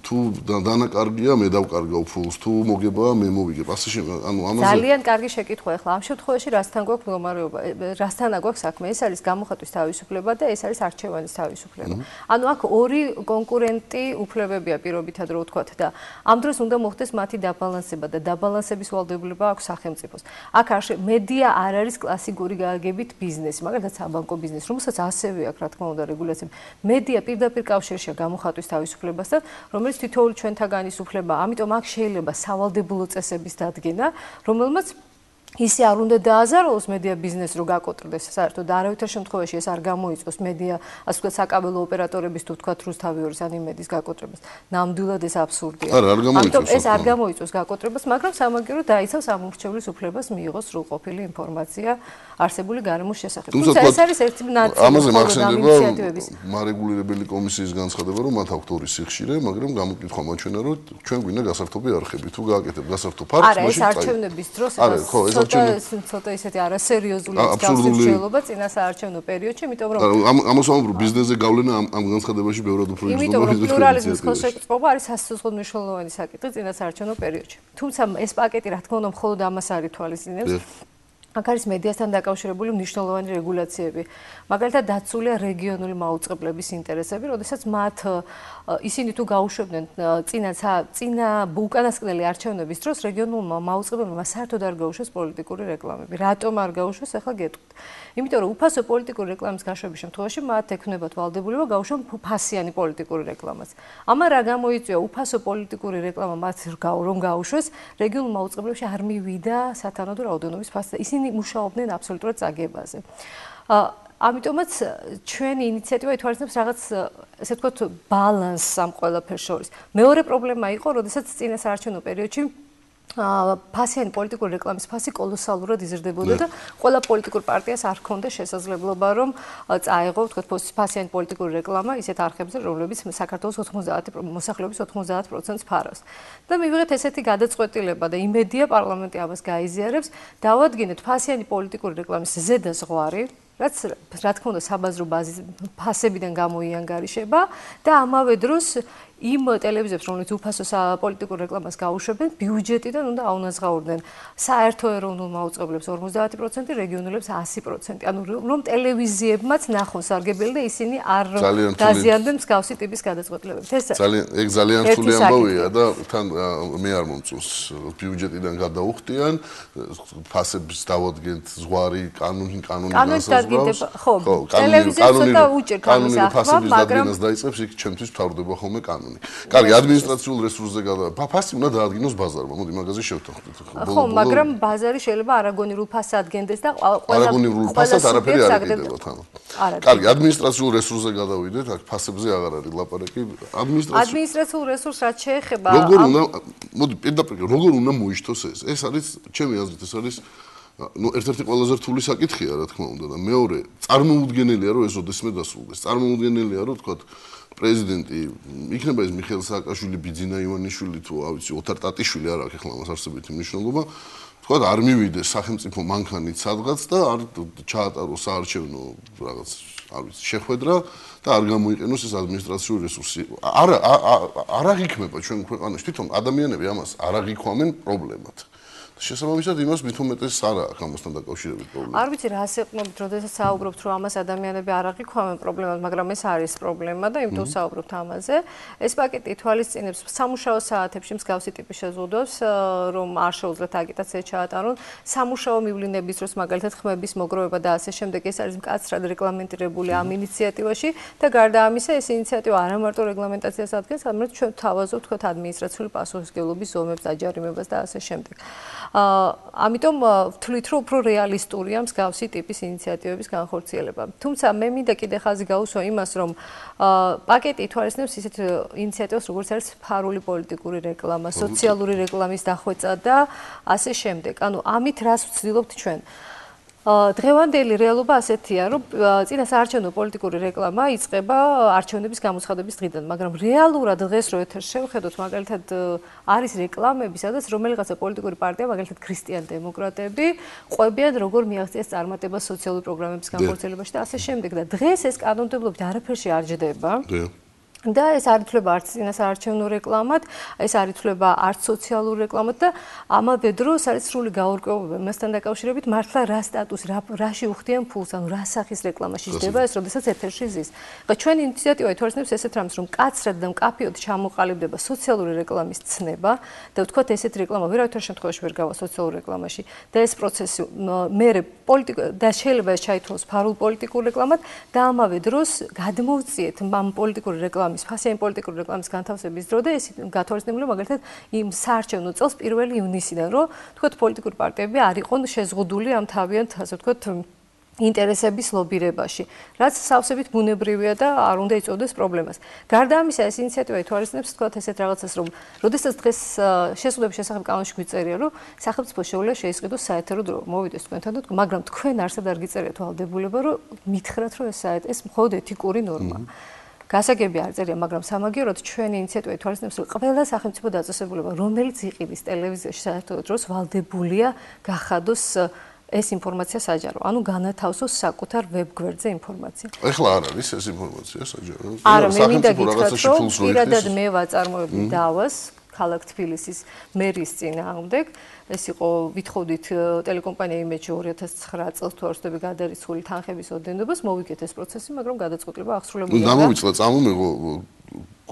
თუ დანაკარგია, მე დავკარგავ ფულს, თუ მოგება, მე მოვიგებ. ასე შე, ანუ ამაზე ძალიან კარგი შეკითხვა ახლა. ამ შემთხვევაში რასთან გვაქვს მდგომარეობა? რასთან აგვაქვს საქმე? ეს არის გამოხატვის თავისუფლება და ეს არის არჩევანის თავისუფლება. ანუ აქ ორი კონკურენტი უფლებებია პირობითად რო ვთქვათ და ამ დროს უნდა მოხდეს მათი დაბალანსება და დაბალანსების ვალდებულება აქვს სახელმწიფოს. აქ არ მედია არ არის კლასიკური გააგებით ბიზნესი, მაგალითად საბანკო ბიზნესი, რომელსაც ასევე აქვს რა თქმა უნდა რეგულაციები. მედია პირდაპირ კავშირშია გამოხატვის თავისუფლებასთან, რომელიც თითოეული ჩვენთაგანის უფლება, ამიტომ აქ შეიძლება სავალდებულო წესების დადგენა, რომელმაც ისე არ უნდა დააზაროს მედია ბიზნეს რო გაკოტრდეს საერთოდ არავითარ შემთხვევაში ეს არ გამოიწვოს მედია ასე ვთქვათ საკაბელო ოპერატორების თუ ვთქვათ რუსთავი ორის ან იმედის გაკოტრებას. ნამდვილად ეს აბსურდია. არა არ გამოიწვოს ეს არ გამოიწვოს გაკოტრებას მაგრამ სამაგერო დაიცავს ამურჩევლის უფლებას მიიღოს სრულყოფილი ინფორმაცია არსებული გარემოს შესახებ თუმცა ეს არის ერთი ნაწილი ამაზე მახსენდება მარეგულირებელი კომისიის განცხადება რომ მათ აქვთ ორი სიხშირე მაგრამ გამოკითხვა მაჩვენა რომ ჩვენ გვინდა გასართობი არხები თუ გააკეთებ გასართობ ფაქტს მაშინ არა ეს არჩევნების დროს ეს ხო ეს საარჩევნო ცოტა ისეთი არასერიოზული გასაჩევლობა წინა საარჩევნო პერიოდში, იმიტომ რომ ამ ამოსამბრო ბიზნესზე გავლენა ამ განცხადებაში ბევრად უფრო იზრდება. იმიტომ რომ პლურალიზმის ხელშეკრულება არის სასწაულო მნიშვნელოვანი საკითხი წინა საარჩევნო პერიოდში. თუმცა ეს პაკეტი რა თქმა უნდა მხოლოდ ამას არის თვალისწინებს. აქ არის მედიასთან დაკავშირებული მნიშვნელოვანი რეგულაციები. მაგალითად, დაცულია რეგიონული მაუწყებლების ინტერესები, როდესაც მათ ისინი თუ გაუშვებდნენ წინა წინა უკანასკნელი არჩევნების დროს რეგიონულმა მაუწყებლებმა საერთოდ არ გაუშვეს პოლიტიკური რეკლამები. რატომ არ გაუშვეს, ახლა გეტყვით. იმიტომ რომ უფასო პოლიტიკური რეკლამის გაშვების შემთხვევაში მათ ექნებათ ვალდებულება გაუშვან ფასიანი პოლიტიკური რეკლამას. ამან რა გამოიწვია უფასო პოლიტიკური რეკლამა მათ რომ გაუშვეს, რეგიონულ მაუწყებლებში არ მივიდა სათანადო რაოდენობის ფასი. ისინი მუშაობდნენ აბსოლუტურად წაგებაზე. ამიტომაც ჩვენი ინიციატივა ითვალისწინებს რაღაც ესე ვთქვათ ბალანსს ამ ყველაფერს შორის. მეორე პრობლემა იყო, როდესაც წინა საარჩევნო პერიოდში ა ფასიანი პოლიტიკური რეკლამის ფასი კოლოსალურად იზრდებოდა და ყველა პოლიტიკურ პარტიას არ ჰქონდა შესაძლებლობა რომ წაეღო თქო ფასიანი პოლიტიკური რეკლამა ისეთ არხებზე რომლებიც საქართველოს 90 მოსახლეობის 90%-ს ფარავს. და მივიღეთ ესეთი გადაწყვეტილება და იმედია პარლამენტი ამას გაიზიარებს, დავადგინეთ ფასიანი პოლიტიკური რეკლამის ზედა ზღვარი რაც რა თქმა უნდა საბაზრო ბაზის ფასებიდან გამოიანგარიშება და ამავე დროს იმ ტელევიზიებს, რომლებიც უფასო პოლიტიკურ რეკლამას გაუშვებენ, ბიუჯეტიდან უნდა აუნაზღაურდნენ საერთო ეროვნულ მაუწყებლებს 50%, რეგიონულებს 100%. ანუ რომ ტელევიზიებმაც ნახონ სარგებელი და ისინი არ დაზიანდნენ მსგავსი ტიპის გადაწყვეტილებებს. ეს ძალიან ეგ ძალიან რთული ამბავია და თან მე არ მომწონს ბიუჯეტიდან გადაუხდიან, ფასებს დავადგენთ ზღვარი, კანონი, კანონი განსაზღვრავს. ხო, ტელევიზიებს ცოტა უჭერ კანონის ახლა, მაგრამ დაიწყებს იქ ჩემთვის თავდება ხოლმე კანონი. კანონი. კარგი, ადმინისტრაციულ რესურსზე გადა. ფასი უნდა დაადგინოს ბაზარმა. მოდი მაგაზე შევთანხმდით. ხო, მაგრამ ბაზარი შეიძლება არაგონირულ ფასს ადგენდეს და ყველა არაგონირულ ფასად არაფერი არ ეკიდება თან. კარგი, ადმინისტრაციულ რესურსზე გადავიდეთ, აქ ფასებზე აღარ არის ლაპარაკი. ადმინისტრაციულ ადმინისტრაციულ რესურსს რაც შეეხება როგორ უნდა მოდი პირდაპირ როგორ უნდა მოიშთოს ეს? ეს არის ჩემი აზრით ეს არის ну ერთ-ერთი ყველაზე რთული საკითხია რა თქმა უნდა და მეორე წარმოუდგენელია რომ ეს ოდესმე დასრულდეს წარმოუდგენელია რომ თქვა პრეზიდენტი იქნება ეს მიხეილ სააკაშვილი, ბიძინა ივანიშვილი თუ რა ვიცი, ოთარ ტატიშვილი არ აქვს ახლა მას არსებითი მნიშვნელობა. თქვა არ მივიდეს სახელმწიფო მანქანით სადღაც და არ ჩაატაროს საარჩევნო რაღაც არ ვიცი, შეხვედრა და არ გამოიყენოს ეს ადმინისტრაციული რესურსი. არა არ აღიქმება ჩვენ ქვეყანაში თვითონ ადამიანები ამას არ აღიქვამენ პრობლემად. შესაბამისად იმას მით უმეტეს არ აქვს ამასთან დაკავშირებით პრობლემა. არ ვიცი რა ასეყნობთ, როდესაც საუბრობთ, რომ ამას ადამიანები არ აღიქვამენ პრობლემას, მაგრამ ეს არის პრობლემა და იმიტომ საუბრობთ ამაზე. ეს პაკეტი ითვალისწინებს სამუშაო საათებში მსგავსი ტიპის შეზღუდვას, რომ არ შეუძლიათ აგიტაცია ჩაატარონ, სამუშაო მივლინების დროს მაგალითად ხმების მოგროვება და ასე შემდეგ, ეს არის მკაცრად რეგლამენტირებული ამ ინიციატივაში და გარდა ამისა, ეს ინიციატივა არა მარტო რეგლამენტაციას ადგენს, არამედ ჩვენ თავაზობთ, თქვათ, ადმინისტრაციული პასუხისმგებლობის ზომებს, აჯარიმებას და ასე შემდეგ. ამიტომ ვთვლით, რომ უფრო რეალისტურია მსგავსი ტიპის ინიციატივების განხორციელება. თუმცა მე მინდა კიდე ხაზი გაუსვა იმას, რომ პაკეტი ითვალისწინებს ისეთ ინიციატივას, როგორც არის ფარული პოლიტიკური რეკლამა, სოციალური რეკლამის დახვეწა და ასე შემდეგ. ანუ ამით რას ვცდილობთ ჩვენ? დღევანდელი რეალობა ასეთია, რომ წინა საარჩევნო პოლიტიკური რეკლამა იწყება არჩევნების გამოცხადების დღიდან, მაგრამ რეალურად დღეს რო ეთერს შევხედოთ, მაგალითად არის რეკლამები, სადაც რომელიღაცა პოლიტიკური პარტია, მაგალითად ქრისტიან დემოკრატები, ყვებიან როგორ მიაღწიეს წარმატება სოციალური პროგრამების განხორციელებაში და ასე შემდეგ და დღეს ეს კანონმდებლობით არაფერში არ ჯდება. დიახ. და ეს არ ითვლება არც წინასაარჩევნო რეკლამად, ეს არ ითვლება არც სოციალურ რეკლამად და ამავე დროს არის სრული გაურკვევება მასთან დაკავშირებით მართლა რა სტატუს, რა რაში უხდიან ფულს, ანუ რა სახის რეკლამაში ჯდება ეს, როდესაც ეთერში ზის. ხა ჩვენ ინიციატივა ითვალისწინებს ესეთ რამს, რომ კაცრად და მკაფიოდ ჩამოყალიბდება სოციალური რეკლამის ცნება და ვთქვათ ესეთ რეკლამა ვერავითარ შემთხვევაში ვერ გავა სოციალურ რეკლამაში და ეს პროცესი მე პოლიტიკ და შეიძლება ეს ჩაითვალოს ფარულ პოლიტიკურ რეკლამად და ამავე დროს გადმოვწიეთ ამ პოლიტიკურ რეკლამას რეკლამის, ფასიანი პოლიტიკური რეკლამის განთავსების დრო და ეს გათვალისწინებული მაგალითად იმ საარჩევნო წელს 1 ივნისიდან, რომ თქო პოლიტიკური პარტიები არ იყვნენ შეზღუდული ამ თავიანთ, ასე ვთქვათ, ინტერესების ლობირებაში, რაც სავსებით ბუნებრივია და არ უნდა იწოდეს პრობლემას. გარდა ამისა, ეს ინიციატივა ითვალისწინებს თქვათ ესეთ რაღაცას, რომ როდესაც დღეს შესაძლოა შესახებ კანონში გვიწერია, რომ სახელმწიფო შეუძლია შეისყიდოს საეთერო დრო, მოვიდეს თქვენთან და მაგრამ თქვენ არსად არ გიწერიათ ვალდებულება, რომ მითხრათ, რომ ეს საეთ ეს მხოლოდ ეთიკური ნორმაა. გასაგები არ წერია, მაგრამ სამაგიეროდ ჩვენი ინიციატივა თვალისწინებს, რომ ყველა სახელმწიფო დაწესებულება, რომელიც იყიდის ტელევიზიაში საერთოდ დროს ვალდებულია გახადოს ეს ინფორმაცია საჯარო. ანუ განათავსოს საკუთარ ვებგვერდზე ინფორმაცია. ეხლა არ არის ეს ინფორმაცია საჯარო. არა, მე მინდა გითხრათ, რომ პირადად მე ვაწარმოები დავას ქალაქ თბილისის მერის წინააღმდეგ. ეს იყო ვითხოვდით ტელეკომპანია იმეჯი 2009 წელს თუ არ ვსწრები გადარიცხული თანხების ოდენობას, მოვიგეთ ეს პროცესი, მაგრამ გადაწყვეტილება აღსრულებულია. ნუ დამოვიწყდა, წამომიღო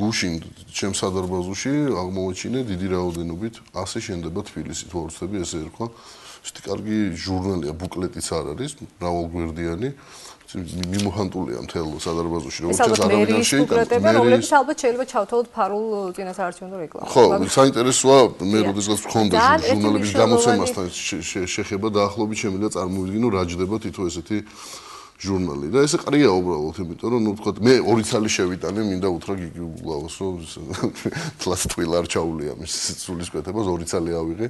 გუშინ ჩემს სადარბაზოში აღმოჩინე დიდი რაოდენობით ასე შენდება თბილისი თუ არ ვსწრები ესე ერქვა. ისეთი კარგი ჟურნალია, ბუკლეტიც არ არის, მრავალგვერდიანი. მიმოხანტულია მთელ სადარბაზოში როგორც ეს არავინ შეიძლება რომლებიც ალბათ შეიძლება ჩავთვალოთ ფარულ წინასაარჩევნო რეკლამას ხო საინტერესოა მე როდესაც ვქონდა ჟურნალების გამოცემასთან შეხება დაახლოებით შემიძლია წარმოვიდგინო რა ჯდება თითო ესეთი ჟურნალი და ესე ყრია უბრალოდ იმიტომ რომ ნუ თქვა მე ორი ცალი შევიტანე მინდა უთხრა გიგი გულავოს რომ თლას თვილ არ ჩაულია მის სულის კვეთებას ორი ცალი ავიღე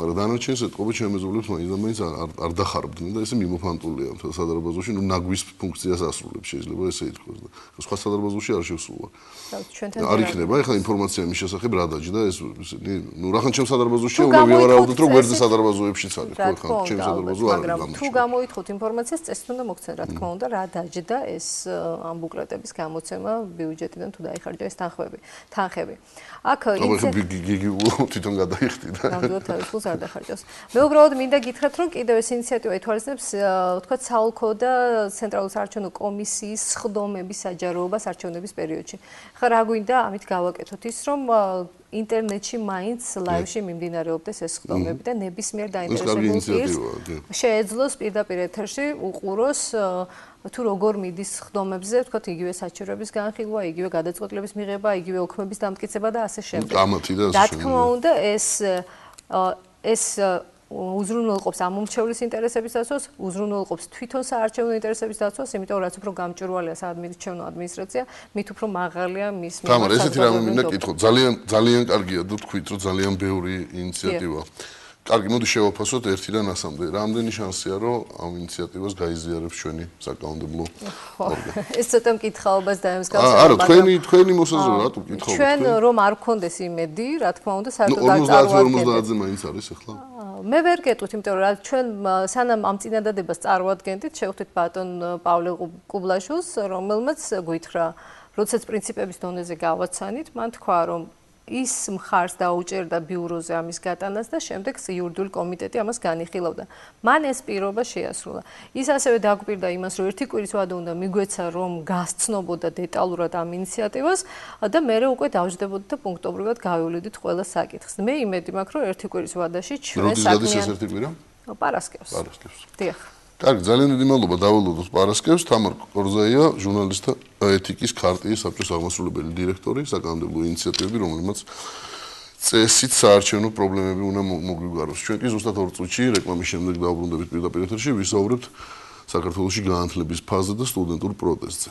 მაგრამ დანარჩენს ეთყობა ჩემეზულებს მაინც და მაინც არ არ დახარბდნენ და ესე მიმოფანტულია მთელ სადარბაზოში ნუ ნაგვის ფუნქციას ასრულებს შეიძლება ესე ითქვას და სხვა სადარბაზოში არ შევსულა. არ იქნება ეხლა ინფორმაცია მის შესახებ რა დაჯდა და ეს ნუ რახან ჩემ სადარბაზოშია უნდა ვივარაუდოთ რომ გვერდზე სადარბაზოებშიც არის ხო ეხლა ჩემ სადარბაზო არ არის მაგრამ თუ გამოითხოთ ინფორმაციას წესით უნდა მოგცენ რა თქმა უნდა რა დაჯდა ეს ამ ბუკლეტების გამოცემა ბიუჯეტიდან თუ დაიხარჯა ეს თანხები თანხები. აქ გიგი თვითონ გადაიხდი და ნამდვილად თავის ფულს არ დახარჯავს. მე უბრალოდ მინდა გითხრათ რომ კიდევ ეს ინიციატივა ითვალისწინებს თქვა საალკო და ცენტრალური საარჩევნო კომისიის სხდომების საჯაროებას არჩევნების პერიოდში. ხა რა გვინდა ამით გავაკეთოთ ის რომ ინტერნეტში მაინც ლაივში მიმდინარეობდეს ეს ხდომები და ნებისმიერ დაინტერესებულ პირს შეეძლოს პირდაპირ ეთერში უყუროს თუ როგორ მიდის ხდომებზე, თქვა იგივე საჩივრების განხილვა, იგივე გადაწყვეტილების მიღება, იგივე ოქმების დამტკიცება და ასე შემდეგ. გამათი და ასე შემდეგ. რა თქმა უნდა, ეს ეს უზრუნველყოფს ამომრჩევლის ინტერესების დაცვას, უზრუნველყოფს თვითონ საარჩევნო ინტერესების დაცვას, იმიტომ რაც უფრო გამჭვირვალეა საადმინისტრაციო ადმინისტრაცია, მით უფრო მაღალია მის მიმართ. თამარ, ესეთი რამე მინდა კითხო, ძალიან ძალიან კარგია და თქვით, რომ ძალიან ბევრი ინიციატივა. კარგი, მოდი შევაფასოთ 1-დან 100-მდე. რამდენი შანსია, რომ ამ ინიციატივას გაიზიარებს ჩვენი საკანონმდებლო ორგანო? ეს ცოტა მკითხაობას დაემსგავსება. აა, არა, თქვენი თქვენი მოსაზრება რატო მკითხაობთ? ჩვენ რომ არ გქონდეს იმედი, რა თქმა უნდა, საერთოდ არ წარმოადგენს. 50-50-ზე მაინც არის ახლა. მე ვერ გეტყვით, იმიტომ რომ ჩვენ სანამ ამ წინადადებას წარმოადგენდით, შევხვდით ბატონ პავლე კუბლაშვილს, რომელმაც გვითხრა, როდესაც პრინციპების დონეზე გავაცანით, მან თქვა, რომ ის მხარს დაუჭერდა ბიუროზე ამის გატანას და შემდეგ იურიდიული კომიტეტი ამას განიხილავდა. მან ეს პირობა შეასრულა. ის ასევე დაგვპირდა იმას, რომ ერთი კვირის ვადა უნდა მიგვეცა, რომ გასცნობოდა დეტალურად ამ ინიციატივას და მე უკვე დავждდებოდი და პუნქტობრივად გავივლიდით ყველა საკითხს. მე იმედი მაქვს, რომ ერთი კვირის ვადაში ჩვენ საქმე ეს ერთი კვირა? პარასკევს. პარასკევს. დიახ. კარგი, ძალიან დიდი მადლობა დავალოდოთ პარასკევს, თამარ კორზაია, ჟურნალისტთა ეთიკის ქარტიის საბჭოს აღმასრულებელი დირექტორი, საკანონმდებლო ინიციატივები, რომელმაც წესით საარჩევნო პრობლემები უნდა მოგვიგაროს. ჩვენ კი ზუსტად ორ წუთში რეკლამის შემდეგ დაუბრუნდებით პირდაპირ ეთერში, ვისაუბრებთ საქართველოსი განათლების ფაზაზე და სტუდენტურ პროტესტზე.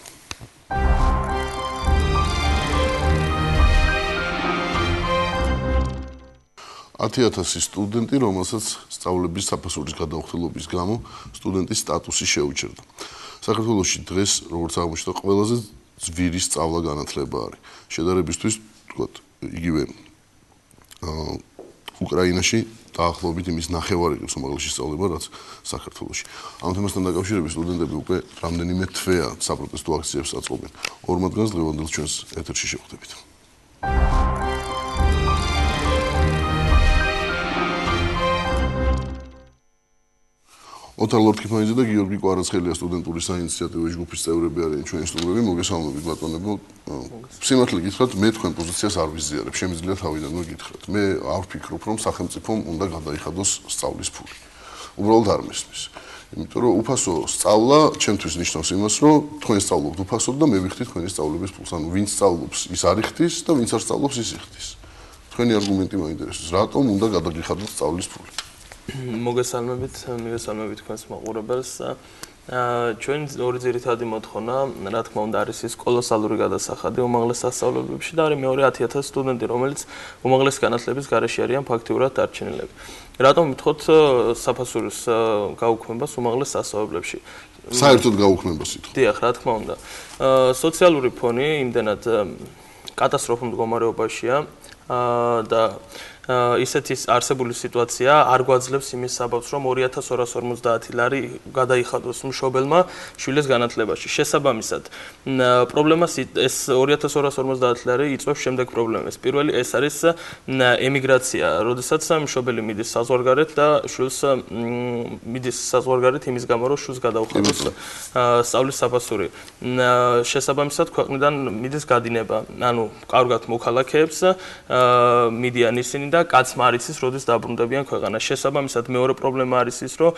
10000 სტუდენტი, რომელსაც სწავლების საფასურის გადაუხდელობის გამო სტუდენტის სტატუსი შეუჩერდა. საქართველოში დღეს, როგორც აღმოჩნდა, ყველაზე ძვირი სწავლა განათლება არის. შედარებისთვის, თქვათ, იგივე აა უკრაინაში დაახლოებით იმის ნახევარი ის უმაღლესი სწავლება, რაც საქართველოში. ამ თემასთან დაკავშირებით სტუდენტები უკვე რამდენიმე თვეა საპროტესტო აქციებს აწყობენ. ორ მათგანს დღევანდელ ჩვენს ეთერში შევხვდებით. ოთარ ლორთქიფაიძე და გიორგი კვარაცხელია სტუდენტური საინიციატივო ჯგუფის წევრები არიან ჩვენი სტუმრები. მოგესალმებით ბატონებო. სიმართლე გითხრათ, მე თქვენ პოზიციას არ ვიზიარებ. შემიძლია თავიდანვე გითხრათ. მე არ ვფიქრობ, რომ სახელმწიფომ უნდა გადაიხადოს სწავლის ფული. უბრალოდ არ მესმის. იმიტომ რომ უფასო სწავლა ჩემთვის ნიშნავს იმას, რომ თქვენ სწავლობთ უფასოდ და მე ვიხდი თქვენი სწავლების ფულს. ანუ ვინც სწავლობს, ის არ იხდის და ვინც არ სწავლობს, ის იხდის. თქვენი არგუმენტი მაინტერესებს. რატომ უნდა გადაგიხადოს სწავლის ფული? მოგესალმებით, მიგესალმებით თქვენს მაყურებელს. აა ჩვენ ორი ძირითადი მოთხოვნა, რა თქმა უნდა, არის ის კოლოსალური გადასახადი უმაღლეს სასწავლებლებში და არის მეორე 10000 სტუდენტი, რომელიც უმაღლეს განათლების გარეშე არიან ფაქტიურად დარჩენილები. რატომ მითხოთ საფასურის გაუქმებას უმაღლეს სასწავლებლებში? საერთოდ გაუქმებას ითხოვთ. დიახ, რა თქმა უნდა. აა სოციალური ფონი იმდენად კატასტროფულ მდგომარეობაშია აა და ისეთი არსებული სიტუაცია არ გვაძლევს იმის საბაბს, რომ 2250 ლარი გადაიხადოს მშობელმა შვილის განათლებაში. შესაბამისად, პრობლემას ეს 2250 ლარი იწვევს შემდეგ პრობლემას. პირველი ეს არის ემიგრაცია, როდესაც მშობელი მიდის საზღვარგარეთ და შვილს მიდის საზღვარგარეთ იმის გამო, რომ შვილს გადაუხადოს სწავლის საფასური. შესაბამისად, ქვეყნიდან მიდის გადინება, ანუ კარგად მოქალაქეებს მიდიან ისინი და კაცმა არ იცის, როდის დაბრუნდებიან ქვეყანას. შესაბამისად, მეორე პრობლემა არის ის, რომ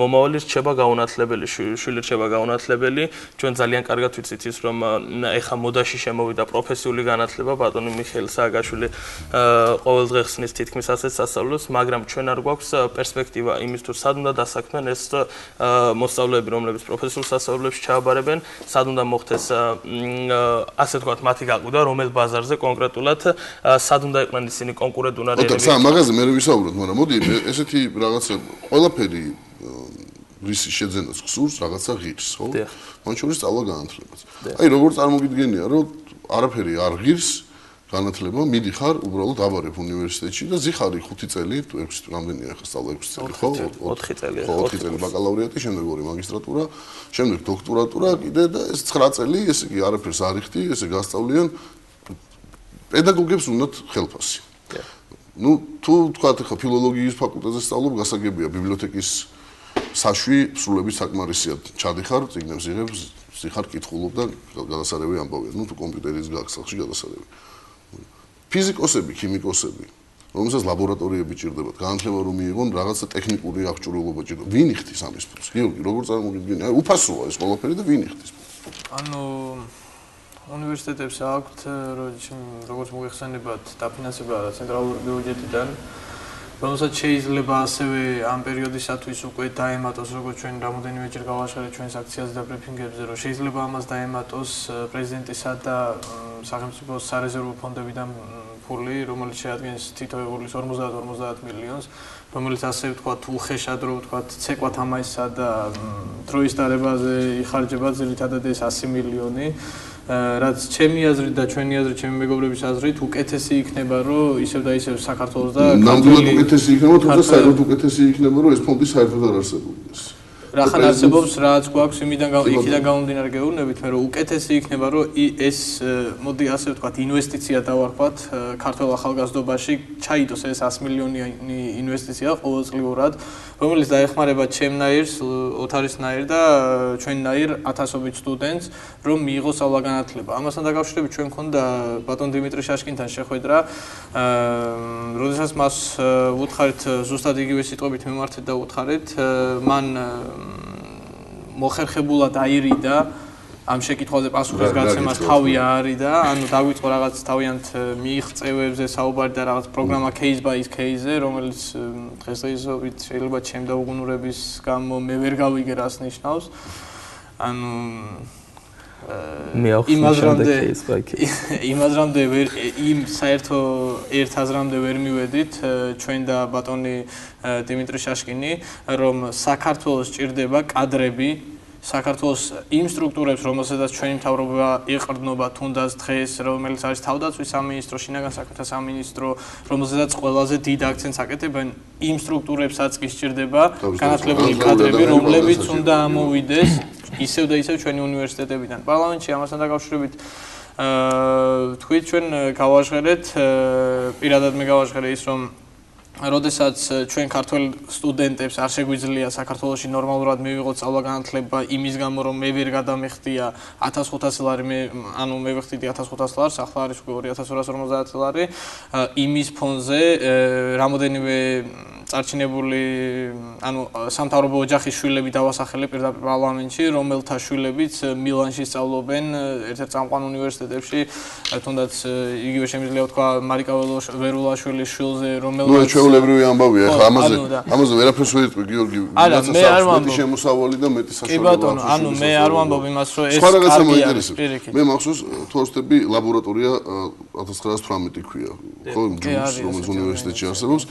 მომავალი რჩება გაუნათლებელი, შვილი რჩება გაუნათლებელი. ჩვენ ძალიან კარგად ვიცით ის, რომ ეხა მოდაში შემოვიდა პროფესიული განათლება, ბატონი მიხეილ სააგაშვილი ყოველდღე ხსნის თითქმის ასეთ სასწავლოს, მაგრამ ჩვენ არ გვაქვს პერსპექტივა იმის თუ სად უნდა დასაქმდნენ ეს მოსწავლეები, რომლებიც პროფესიულ სასწავლებლებში ჩააბარებენ, სად უნდა მოხდეს ასე თქვათ მათი გაყიდა, რომელ ბაზარზე კონკრეტულად სად უნდა იყვნენ ისინი კონკურენტუნარიები. ოდო, სა მაგაზე მე ვისაუბროთ, მაგრამ მოდი ესეთი რაღაცა ყველაფერი ვისი შეძენას ხსურს რაღაცა ღირს, ხო? მან შორის წავა განათლებაც. აი როგორ წარმოგიდგენია, რომ არაფერი არ ღირს განათლება, მიდიხარ უბრალოდ აბარებ უნივერსიტეტში და ზიხარი 5 წელი, 6 რამდენია ხა სწავლა 6 წელი, ხო? 4 წელი. ხო, 4 წელი ბაკალავრიატი, შემდეგ ორი მაგისტრატურა, შემდეგ დოქტორატურა, კიდე და ეს 9 წელი, ესე იგი არაფერს არ იხდი, ესე გასწავლიან პედაგოგებს უნდათ ხელფასი. ну თუ თქვა ხა ფილოლოგიის ფაკულტეტზე სწავლობ გასაგებია ბიბლიოთეკის საშვი სრულების საკმარისია ჩადიხარ ციგნებს იღებს ზიხარ კითხულობ და გადასარევი ამბავია ну თუ კომპიუტერის გაქვს სახში გადასარევი ფიზიკოსები, ქიმიკოსები, რომელსაც ლაბორატორიები ჭირდებათ, განათლება რომ მიიღონ, რაღაცა ტექნიკური აღჭურვილობა ჭირდება. ვინ იხდის ამის ფულს? გიორგი, როგორ წარმოგიდგენია? აი, უფასოა ეს ყველაფერი და ვინ იხდის? ანუ უნივერსიტეტებს აქვთ, როგორც მოიხსენებათ, დაფინანსება ცენტრალური ბიუჯეტიდან. რომელსაც შეიძლება ასევე ამ პერიოდისათვის უკვე დაემატოს, როგორც ჩვენ რამოდენიმეჯერ გავაშალეთ ჩვენს აქციაზე და ბრიფინგებზე, რომ შეიძლება ამას დაემატოს პრეზიდენტისა და სახელმწიფო სარეზერვო ფონდებიდან ფული, რომელიც შეადგენს თითოეულის 50-50 მილიონს, რომელიც ასე ვთქვათ, უხეშად რო ვთქვათ, ცეკვათ ამაისა და დროის დარებაზე იხარჯება ძირითადად ეს 100 მილიონი. რაც ჩემი აზრით და ჩვენი აზრით, ჩემი მეგობრების აზრით, უკეთესი იქნება, რომ ისევ და ისევ საქართველოს და ნამდვილად უკეთესი იქნება, თუმცა საერთოდ უკეთესი იქნება, რომ ეს ფონდი საერთოდ არ არსებობდეს. რახან არსებობს რაც გვაქვს იმიდან იქიდან გამომდინარე გეუბნებით მე რომ უკეთესი იქნება რომ ეს მოდი ასე ვთქვათ ინვესტიცია დავარქვათ ქართულ ახალგაზრდობაში. ჩაიდოს ეს 100 მილიონიანი ინვესტიცია ყოველწლიურად რომელიც დაეხმარება ჩემნაირს ოთარისნაირ და ჩვენნაირ ათასობით სტუდენტს რომ მიიღოს სწავლა განათლება ამასთან დაკავშირებით ჩვენ მქონდა ბატონ დიმიტრი შაშკინთან შეხვედრა. როდესაც მას უთხარით ზუსტად იგივე სიტყვებით მიმართეთ და უთხარით მან მოხერხებულად აირიდა ამ შეკითხვაზე პასუხის გაცემას თავი არის და ანუ დაგვიწყო რაღაც თავიანთ მიიღწევებზე საუბარი და რაღაც პროგრამა case by case-ზე რომელიც დღესდღეობით შეიძლება ჩემ დაუგუნურების გამო მე ვერ გავიგე რას ნიშნავს. ანუ მე case იმაზრამდე ვერ იმ საერთო ერთ აზრამდე ვერ მივედით ჩვენ და ბატონი დიმიტრი შაშკინი რომ საქართველოს ჭირდება კადრები საქართველოს იმ სტრუქტურებს, რომელსაც ჩვენი მთავრობა იყრდნობა თუნდაც დღეს, რომელიც არის თავდაცვის სამინისტრო, შინაგან საქმეთა სამინისტრო, რომელსაც ყველაზე დიდ აქცენტს აკეთებენ იმ სტრუქტურებსაც კი სჭირდება განათლებული კადრები, რომლებიც უნდა ამოვიდეს ისევ და ისევ ჩვენი უნივერსიტეტებიდან. პარლამენტში ამასთან დაკავშირებით აა თქვით ჩვენ გავაჟღერეთ, პირადად მე გავაჟღერე ის რომ როდესაც ჩვენ ქართულ სტუდენტებს არ შეგვიძლია საქართველოსში ნორმალურად მივიღოთ სწავლა განათლება იმის გამო რომ მე ვერ გადამეხდია 1500 ლარი მე ანუ მე ვეხდიდი 1500 ლარს ახლა არის უკვე 2250 ლარი იმის ფონზე რამოდენიმე წარჩინებული ანუ სამთავრობო ოჯახის შვილები დავასახელე პირდაპირ პარლამენტში, რომელთა შვილებიც მილანში სწავლობენ ერთ-ერთ წამყვან უნივერსიტეტებში, თუნდაც იგივე შემიძლია ვთქვა მარიკა ვერულაშვილის შვილზე, რომელიც ნუ ჩვეულებრივი ამბავია, ხა ამაზე ამაზე ვერაფერს ვერ იტყვი გიორგი, არა მე არ ვამბობ შემოსავალი და მეტი საშუალება. კი ბატონო, ანუ მე არ ვამბობ იმას, რომ ეს კარგია. მე მახსოვს თორსტები ლაბორატორია 1918 ქვია. ხო, რომელიც უნივერსიტეტში არსებობს.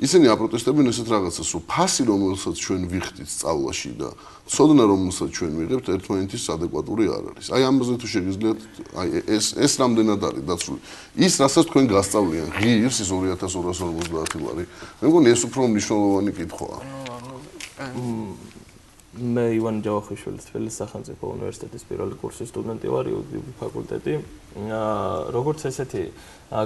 ისინი აპროტესტებენ ესეთ რაღაცას, რომ ფასი რომელსაც ჩვენ ვიხდით სწავლაში და ცოდნა რომელსაც ჩვენ ვიღებთ, ერთმანეთის ადეკვატური არ არის. აი ამაზე თუ შეგიძლიათ, აი ეს ეს რამდენად არის დაცული. ის რასაც თქვენ გასწავლიან, ღირს ის 2250 ლარი. მე მგონი ეს უფრო მნიშვნელოვანი კითხვაა. მე ივან ჯავახიშვილის თბილისის სახელმწიფო უნივერსიტეტის პირველი კურსის სტუდენტი ვარ, იურიდიული ფაკულტეტი. აა როგორც ესეთი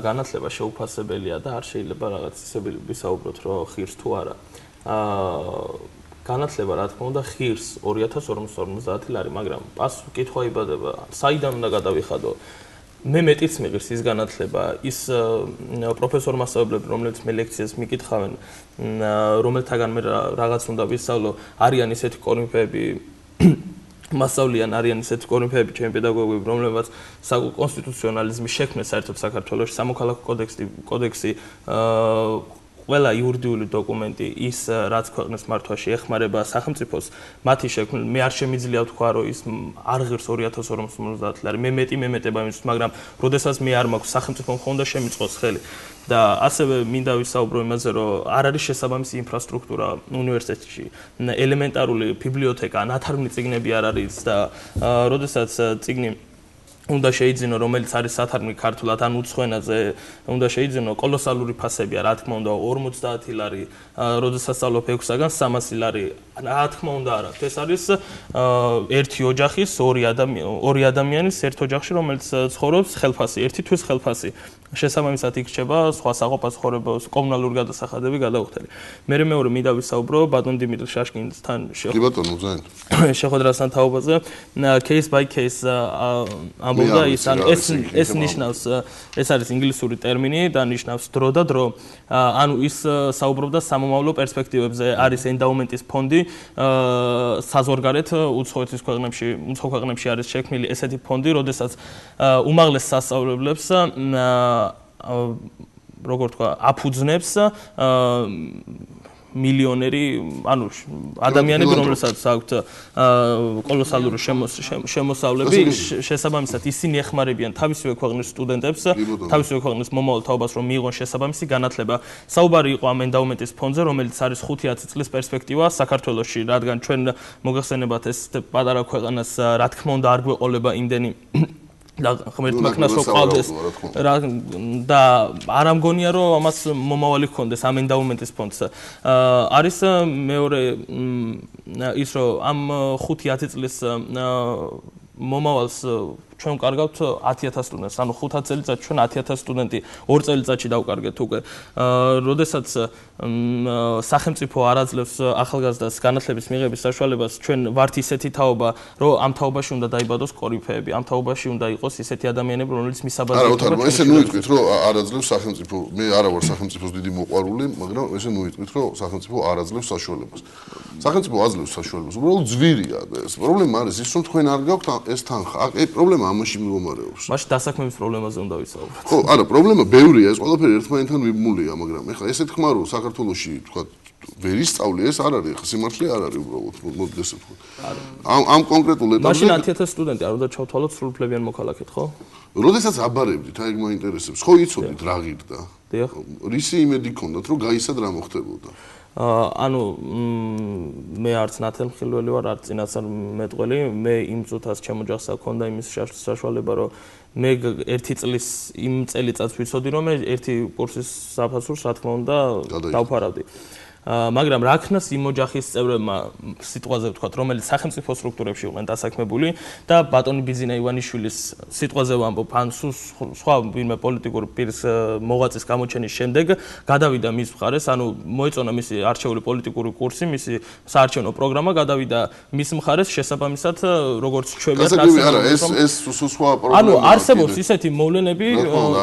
განათლება შეუფასებელია და არ შეიძლება რაღაც ისე ვისაუბროთ, რომ ღირს თუ არა. აა განათლება რა თქმა უნდა ღირს 2250 ლარი, მაგრამ პასუხი კითხვა იბადება, საიდან უნდა გადავიხადო? მე მეტიც მიღირს ის განათლება ის პროფესორ მასწავლებლები რომლებიც მე ლექციას მიკითხავენ რომელთაგან მე რაღაც უნდა ვისწავლო. არიან ისეთი კორინფები მასწავლიან არიან ისეთი კორინფები ჩემი პედაგოგები რომლებიც საკონსტიტუციონალიზმის შექმნას საერთოდ საქართველოს სამოქალაქო კოდექსი კოდექსი ყველა იურიდიული დოკუმენტი ის რაც ქვეყნის მართვაში ეხმარება სახელმწიფოს მათი შექმნა მე არ შემიძლია ვთქვა რომ ის არ ღირს 2050 წლამდე მე მეტი მემეტება იმის მაგრამ როდესაც მე არ მაქვს სახელმწიფო ხონდა შემიწყოს ხელი. და ასევე მინდა ვისაუბრო იმაზე რომ არ არის შესაბამისი ინფრასტრუქტურა უნივერსიტეტში. ელემენტარული ბიბლიოთეკა ნათარგმნი წიგნები არ არის და როდესაც წიგნი უნდა შეიძინო რომელიც არის სათარგმნი ქართულად ან უცხოენაზე უნდა შეიძინო კოლოსალური ფასებია რა თქმა უნდა 50 ლარი როდესაც სწავლობ 6-საგან 300 ლარი რა თქმა უნდა არა. ეს არის ერთი ოჯახის ორი ადამიანი ორი ადამიანის ერთ ოჯახში რომელიც ცხოვრობს ხელფასი ერთი თვის ხელფასი შესაბამისად იქ-ჩება სხვა საყოფას ხორებას კომუნალური გადასახადები გადაუხდელი. მე მეორე მინდა ვისაუბრო ბატონ დიმიტრი შაშკინთან შეხ. კი ბატონო, ძალიან. შეხვედრასთან თაობაზე case by case ამბობდა ის ან ეს ეს ნიშნავს ეს არის ინგლისური ტერმინი და ნიშნავს დრო და დრო. ანუ ის საუბრობდა სამომავლო პერსპექტივებზე, არის ენდაუმენტის ფონდი საზღვარგარეთ უცხოეთის ქვეყნებში, უცხო ქვეყნებში არის შექმნილი ესეთი ფონდი, როდესაც უმაღლეს სასწავლებლებს როგორ თქვა, აფუძნებს მილიონერი, ანუ ადამიანები, რომლებსაც აქვთ კოლოსალური შემოსავლები, შესაბამისად ისინი ეხმარებიან თავისივე ქვეყნის სტუდენტებს, თავისივე ქვეყნის მომავალ თაობას, რომ მიიღონ შესაბამისი განათლება. საუბარი იყო ამ ენდაუმენტის ფონზე, რომელიც არის 5-10 წლის პერსპექტივა. საქართველოში, რადგან ჩვენ მოგეხსენებათ ეს პატარა ქვეყანას, რა თქმა უნდა, არ გვეყოლება იმდენი და ღმერთმა ქნას რო ყავდეს რა და არ ამგონია რომ ამას მომავალი ჰქონდეს ამ ენდაუმენტის ფონდს. არის მეორე ის რომ ამ 5-10 წლის მომავალს ჩვენ კარგავთ 10000 სტუდენტს, ანუ 5 წელიწად ჩვენ 10000 სტუდენტი 2 წელიწადში დავკარგეთ უკვე. აა, როდესაც სახელმწიფო არაძლევს ახალგაზრდას განათლების მიღების საშუალებას, ჩვენ ვართ ისეთი თაობა, რომ ამ თაობაში უნდა დაიბადოს კორიფეები, ამ თაობაში უნდა იყოს ისეთი ადამიანები, რომლებიც მისაბაძი არა, თორემ ესე ნუ იტყვით, რომ არაძლევს სახელმწიფო, მე არა ვარ სახელმწიფოს დიდი მოყვარული, მაგრამ ესე ნუ იტყვით, რომ სახელმწიფო არაძლევს საშუალებას. სახელმწიფო აძლევს საშუალებას, უბრალოდ ძვირია ეს. პრობლემა არის ის, რომ თქვენ არ გაქვთ ეს თანხა. აი, პრობლემა ამაში მდგომარეობს. მაშინ დასაქმების პრობლემაზე უნდა ვისაუბროთ. ხო, არა, პრობლემა ბევრია, ეს ყველაფერი ერთმანეთთან მიმულია, მაგრამ ეხლა ესე თქმა რომ საქართველოსი, თქვა, ვერ ისწავლე, ეს არ არის, ხა სიმართლე არ არის უბრალოდ, მოდი ესე თქვა. ამ ამ კონკრეტულ ეტაპზე მაშინ 10000 სტუდენტი არ უნდა ჩავთვალოთ სრულფლებიან მოქალაქედ, ხო? როდესაც აბარებდით, აი მაინტერესებს, ხო იცოდით რა ღირდა? დიახ. რისი იმედი ქონდათ, რომ გაისად რა მოხდებოდა? ანუ მე არც ნათელმხილველი ვარ, არც წინასწარ მეტყველი, მე იმ წუთას ჩემ ოჯახს აქონდა იმის საშუალება, რომ მე ერთი წლის იმ წელიწადს ვიცოდი, რომ მე ერთი კურსის საფასურს, რა თქმა უნდა, დავფარავდი. მაგრამ რა ქნას იმ ოჯახის წევრებმა სიტყვაზე ვთქვათ, რომელიც სახელმწიფო სტრუქტურებში იყვნენ დასაქმებული და ბატონი ბიზინა ივანიშვილის სიტყვაზე ვამბობ, ან სხვა ვინმე პოლიტიკური პირის მოღვაწის გამოჩენის შემდეგ გადავიდა მის მხარეს, ანუ მოეწონა მისი არჩეული პოლიტიკური კურსი, მისი საარჩევნო პროგრამა გადავიდა მის მხარეს შესაბამისად, როგორც ჩვენია ასე. არა, ეს ეს სხვა პროგრამა. ანუ არსებობს ისეთი მოვლენები,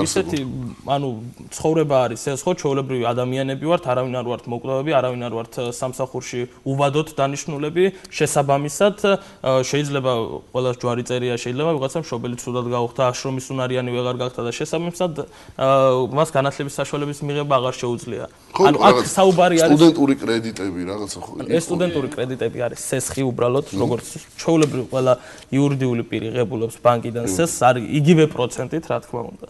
ისეთი ანუ ცხოვრება არის ეს ხო, ჩვეულებრივი ადამიანები ვართ, არავინ არ ვართ მოკლავები ადამიანები, არავინ არ ვართ სამსახურში უბადოთ დანიშნულები, შესაბამისად შეიძლება ყველა ჯვარი წერია, შეიძლება ვიღაცა მშობელი ცუდად გაუხდა, აშრომის უნარიანი ვეღარ გახდა და შესაბამისად მას განათლების საშუალების მიღება აღარ შეუძლია. ანუ აქ საუბარი არის სტუდენტური კრედიტები რაღაცა ხო? ეს სტუდენტური კრედიტები არის სესხი უბრალოდ, როგორც ჩვეულებრივ ყველა იურიდიული პირი ღებულობს ბანკიდან სესხს, არის იგივე პროცენტით, რა თქმა უნდა.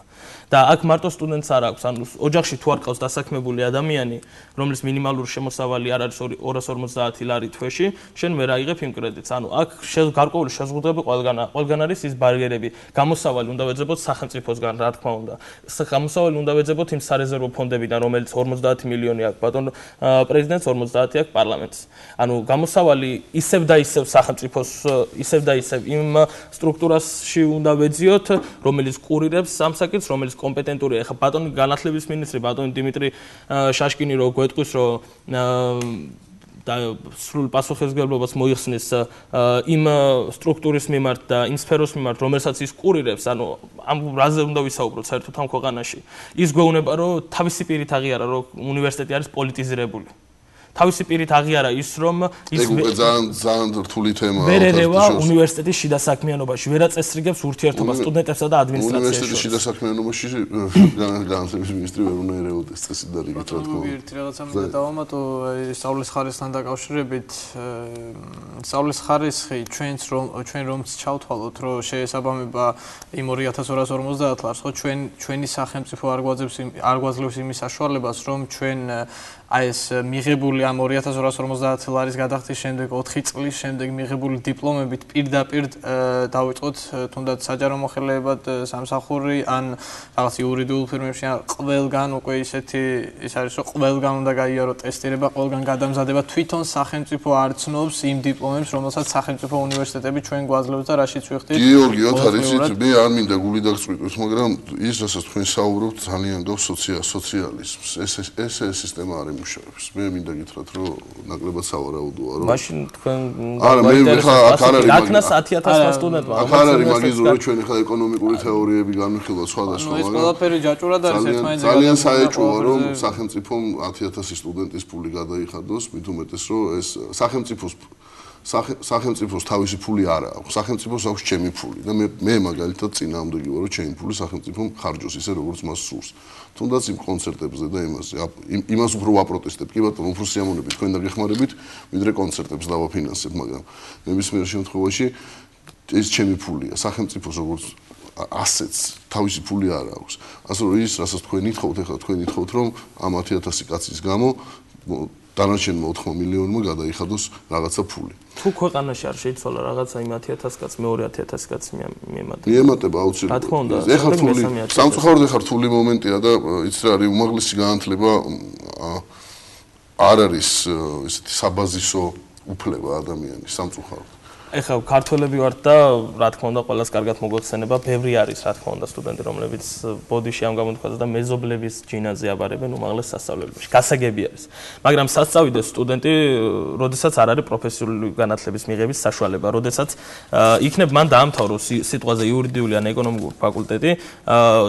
და აქ მარტო სტუდენტს არ აქვს, ანუ ოჯახში თუ არ ყავს დასაქმებული ადამიანი, რომლის მინიმალური შემოსავალი არ არის 250 ლარი თვეში, შენ ვერ აიღებ იმ კრედიტს. ანუ აქ გარკვეული შეზღუდვები ყველგან ყველგან არის ის ბარიერები. გამოსავალი უნდა ვეძებოთ სახელმწიფოსგან, რა თქმა უნდა. გამოსავალი უნდა ვეძებოთ იმ სარეზერვო ფონდებიდან, რომელიც 50 მილიონი აქვს ბატონ პრეზიდენტს, 50 აქვს პარლამენტს. ანუ გამოსავალი ისევ და ისევ სახელმწიფოს ისევ და ისევ იმ სტრუქტურაში უნდა ვეძიოთ, რომელიც კურირებს სამსაკეთს, რომელიც კომპეტენტურია. ეხლა ბატონი განათლების მინისტრი ბატონი დიმიტრი შაშკინი რო გვეტყვის, რომ და სრულ პასუხისგებლობას მოიხსნის იმ სტრუქტურის მიმართ და იმ სფეროს მიმართ, რომელსაც ის კურირებს, ანუ ამ რაზე უნდა ვისაუბროთ საერთოდ ამ ქვეყანაში. ის გვეუბნება, რომ თავისი პირით აღიარა, რომ უნივერსიტეტი არის პოლიტიზირებული. თავისი პირით აღიარა ის რომ ის ძალიან ძალიან რთული თემაა ვერ ერევა უნივერსიტეტის შიდა საქმიანობაში ვერ აწესრიგებს ურთიერთობას სტუდენტებსა და ადმინისტრაციას უნივერსიტეტის შიდა საქმიანობაში განათლების მინისტრი ვერ უნდა ერეოდეს წესი და რა თქმა უნდა. ერთი რაღაცა მინდა დავამატო სწავლის ხარისთან დაკავშირებით სწავლის ხარისხი ჩვენც რომ ჩვენ რომც ჩავთვალოთ რომ შეესაბამება იმ 2250 ლარს ხო ჩვენ ჩვენი სახელმწიფო არ გვაძლევს არ გვაძლევს იმის საშუალებას რომ ჩვენ აი ეს მიღებული ამ 2250 ლარის გადახდის შემდეგ 4 წლის შემდეგ მიღებული დიპლომებით პირდაპირ დავიწყოთ თუნდაც საჯარო მოხელეებად სამსახური ან რაღაც იურიდიულ ფირმებში ან ყველგან უკვე ისეთი ის არის რომ ყველგან უნდა გაიარო ტესტირება, ყველგან გადამზადება თვითონ სახელმწიფო არ ცნობს იმ დიპლომებს, რომელსაც სახელმწიფო უნივერსიტეტები ჩვენ გვაძლევს და რაშიც ვიხდით. გიორგი, ოთარიცით, მე არ მინდა გული დაგწყვიტოს, მაგრამ ის რასაც თქვენ საუბრობთ, ძალიან გავს სოციალიზმს. ეს ეს ეს სისტემა არის იმუშავებს. მე მინდა გითხრათ, რომ ნაკლებად სავარაუდოა, რომ მაშინ თქვენ არა, მე ხა აქ არ არის. აქნას 10000 სტუდენტმა. აქ არ არის მაგიზო, რომ ჩვენ ხა ეკონომიკური თეორიები განვიხილოთ სხვადასხვა, მაგრამ ეს ყველაფერი ჯაჭურად არის ერთმანეთზე. ძალიან საეჭვოა, რომ სახელმწიფომ 10000 სტუდენტის ფული გადაიხადოს, მით უმეტეს, რომ ეს სახელმწიფოს სახელმწიფოს თავისი ფული არ აქვს. სახელმწიფოს აქვს ჩემი ფული და მე მე მაგალითად წინააღმდეგი ვარ, რომ ჩემი ფული სახელმწიფომ ხარჯოს ისე როგორც მას სურს. თუნდაც იმ კონცერტებზე და იმაზე იმას უფრო ვაპროტესტებ. კი ბატონო, უფრო სიამოვნებით თქვენ დაგეხმარებით, ვიდრე კონცერტებს დავაფინანსებ, მაგრამ ნებისმიერ შემთხვევაში ეს ჩემი ფულია. სახელმწიფოს როგორც ასეც თავისი ფული არ აქვს. ასე რომ ის, რასაც თქვენ ითხოვთ, ეხლა თქვენ ითხოვთ, რომ ამ 10000 კაცის გამო დანარჩენმა 4 მილიონმა გადაიხადოს რაღაცა ფული. თუ ქვეყანაში არ შეიცვალა რაღაცა იმ 10000 კაც მეორე 10000 კაც მიემატება. მიემატება აუცილებლად. ეხლა რთული სამწუხაროდ ეხლა რთული მომენტია და იცი რა არის უმაღლესი განათლება არ არის ესეთი საბაზისო უფლება ადამიანის სამწუხაროდ. ეხლა ქართველები ვართ და რა თქმა უნდა ყველას კარგად მოგვეხსენება, ბევრი არის რა თქმა უნდა სტუდენტი, რომლებიც ბოდიში ამ გამოთქვაზე და მეზობლების ჯინაზე აბარებენ უმაღლეს სასწავლებელში. გასაგები არის. მაგრამ სასწავიდეს სტუდენტი, როდესაც არ არის პროფესიული განათლების მიღების საშუალება, როდესაც იქნებ მან დაამთავრო სიტყვაზე იურიდიული ან ეკონომიკური ფაკულტეტი,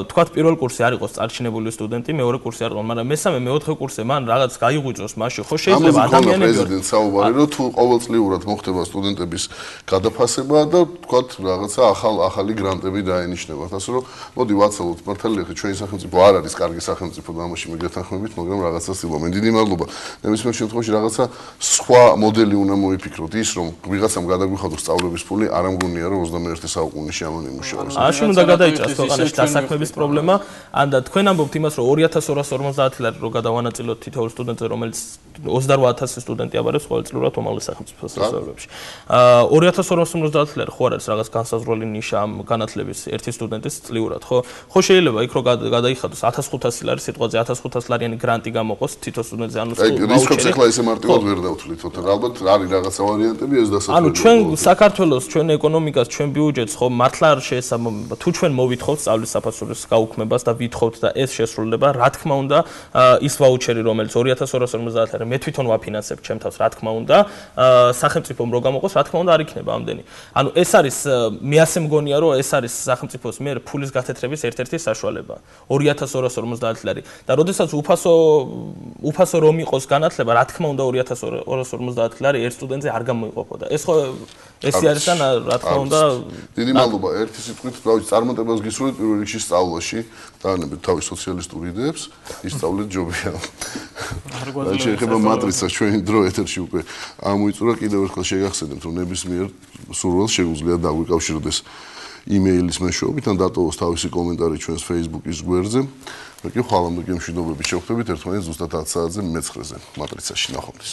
თქვათ პირველ კურსი არ იყოს წარჩინებული სტუდენტი, მეორე კურსი არ იყო, მაგრამ მესამე, მეოთხე კურსზე მან რაღაც გაიღვიძოს მასში, ხო შეიძლება ადამიანები პრეზიდენტ საუბარი, რომ თუ ყოველწლიურად მოხდება სტუდენტების გადაფასება და თქვათ რაღაცა ახალ ახალი გრანტები დაენიშნებათ. ასე რომ მოდი ვაცალოთ მართალია ხე ჩვენი სახელმწიფო არ არის კარგი სახელმწიფო და ამაში მიგეთანხმებით, მაგრამ რაღაცა სილა. მე დიდი მადლობა. ნებისმიერ შემთხვევაში რაღაცა სხვა მოდელი უნდა მოიფიქროთ ის რომ ვიღაცამ გადაგვიხადოს სწავლების ფული, არ ამგონია რომ 21 საუკუნეში ამან იმუშავოს. აშენ უნდა გადაიჭრას ქვეყანაში დასაქმების პრობლემა. ან და თქვენ ამბობთ იმას რომ 2250 ლარი რო გადავანაწილოთ თითოეულ სტუდენტზე რომელიც 28000 სტუდენტი აბარებს ყოველწლიურად უმაღლეს სახელმწიფო სასწავლებლებში. აა 2250 ლარი ხო არის რაღაც განსაზღვრული ნიშა ამ განათლების ერთი სტუდენტის წლიურად, ხო? ხო შეიძლება იქ რო გადაიხადოს 1500 ლარი სიტყვაზე 1500 ლარიანი გრანტი გამოყოს თითო სტუდენტზე, ანუ აი რისკებს ახლა ესე მარტივად ვერ დავთვლით, თორე ალბათ არის რაღაცა ვარიანტები ეს დასაწყისი. ანუ ჩვენ საქართველოს ჩვენ ეკონომიკას, ჩვენ ბიუჯეტს ხო მართლა არ შეესაბამება. თუ ჩვენ მოვითხოვთ სწავლის საფასურის გაუქმებას და ვითხოვთ და ეს შესრულდება, რა თქმა უნდა, ის ვაუჩერი, რომელიც 2250 ლარი მე თვითონ ვაფინანსებ ჩემ თავს, რა თქმა უნდა, სახელმწიფომ რო გამოყოს, რა თქმა უნდა, არ იქნება ამდენი. ანუ ეს არის მე ასე მგონია რომ ეს არის სახელმწიფოს მიერ ფულის გათეთრების ერთ-ერთი საშუალება. 2250 ლარი. და როდესაც უფასო უფასო რომ იყოს განათლება, რა თქმა უნდა 2250 ლარი ერთ სტუდენტზე არ გამოიყოფოდა. ეს ხო ესე არის და რა თქმა უნდა დიდი მადლობა ერთი სიტყვით დავი წარმატებას გისურვებთ პირველ რიგში სწავლაში დაანებეთ თავის სოციალისტურ იდეებს ისწავლეთ ჯობია. არ შეიძლება მატრიცა ჩვენი დრო ეთერში უკვე ამოიწურა კიდევ ერთხელ შეგახსენებთ რომ ნებისმიერ სურვილს შეუძლია დაგვიკავშირდეს იმეილის მეშვეობით ან დატოვოს თავისი კომენტარი ჩვენს Facebook-ის გვერდზე და კი ხვალამდე გემშვიდობებით შევხვდებით ერთმანეთს ზუსტად 10 საათზე მეცხრეზე მატრიცაში ნახვამდის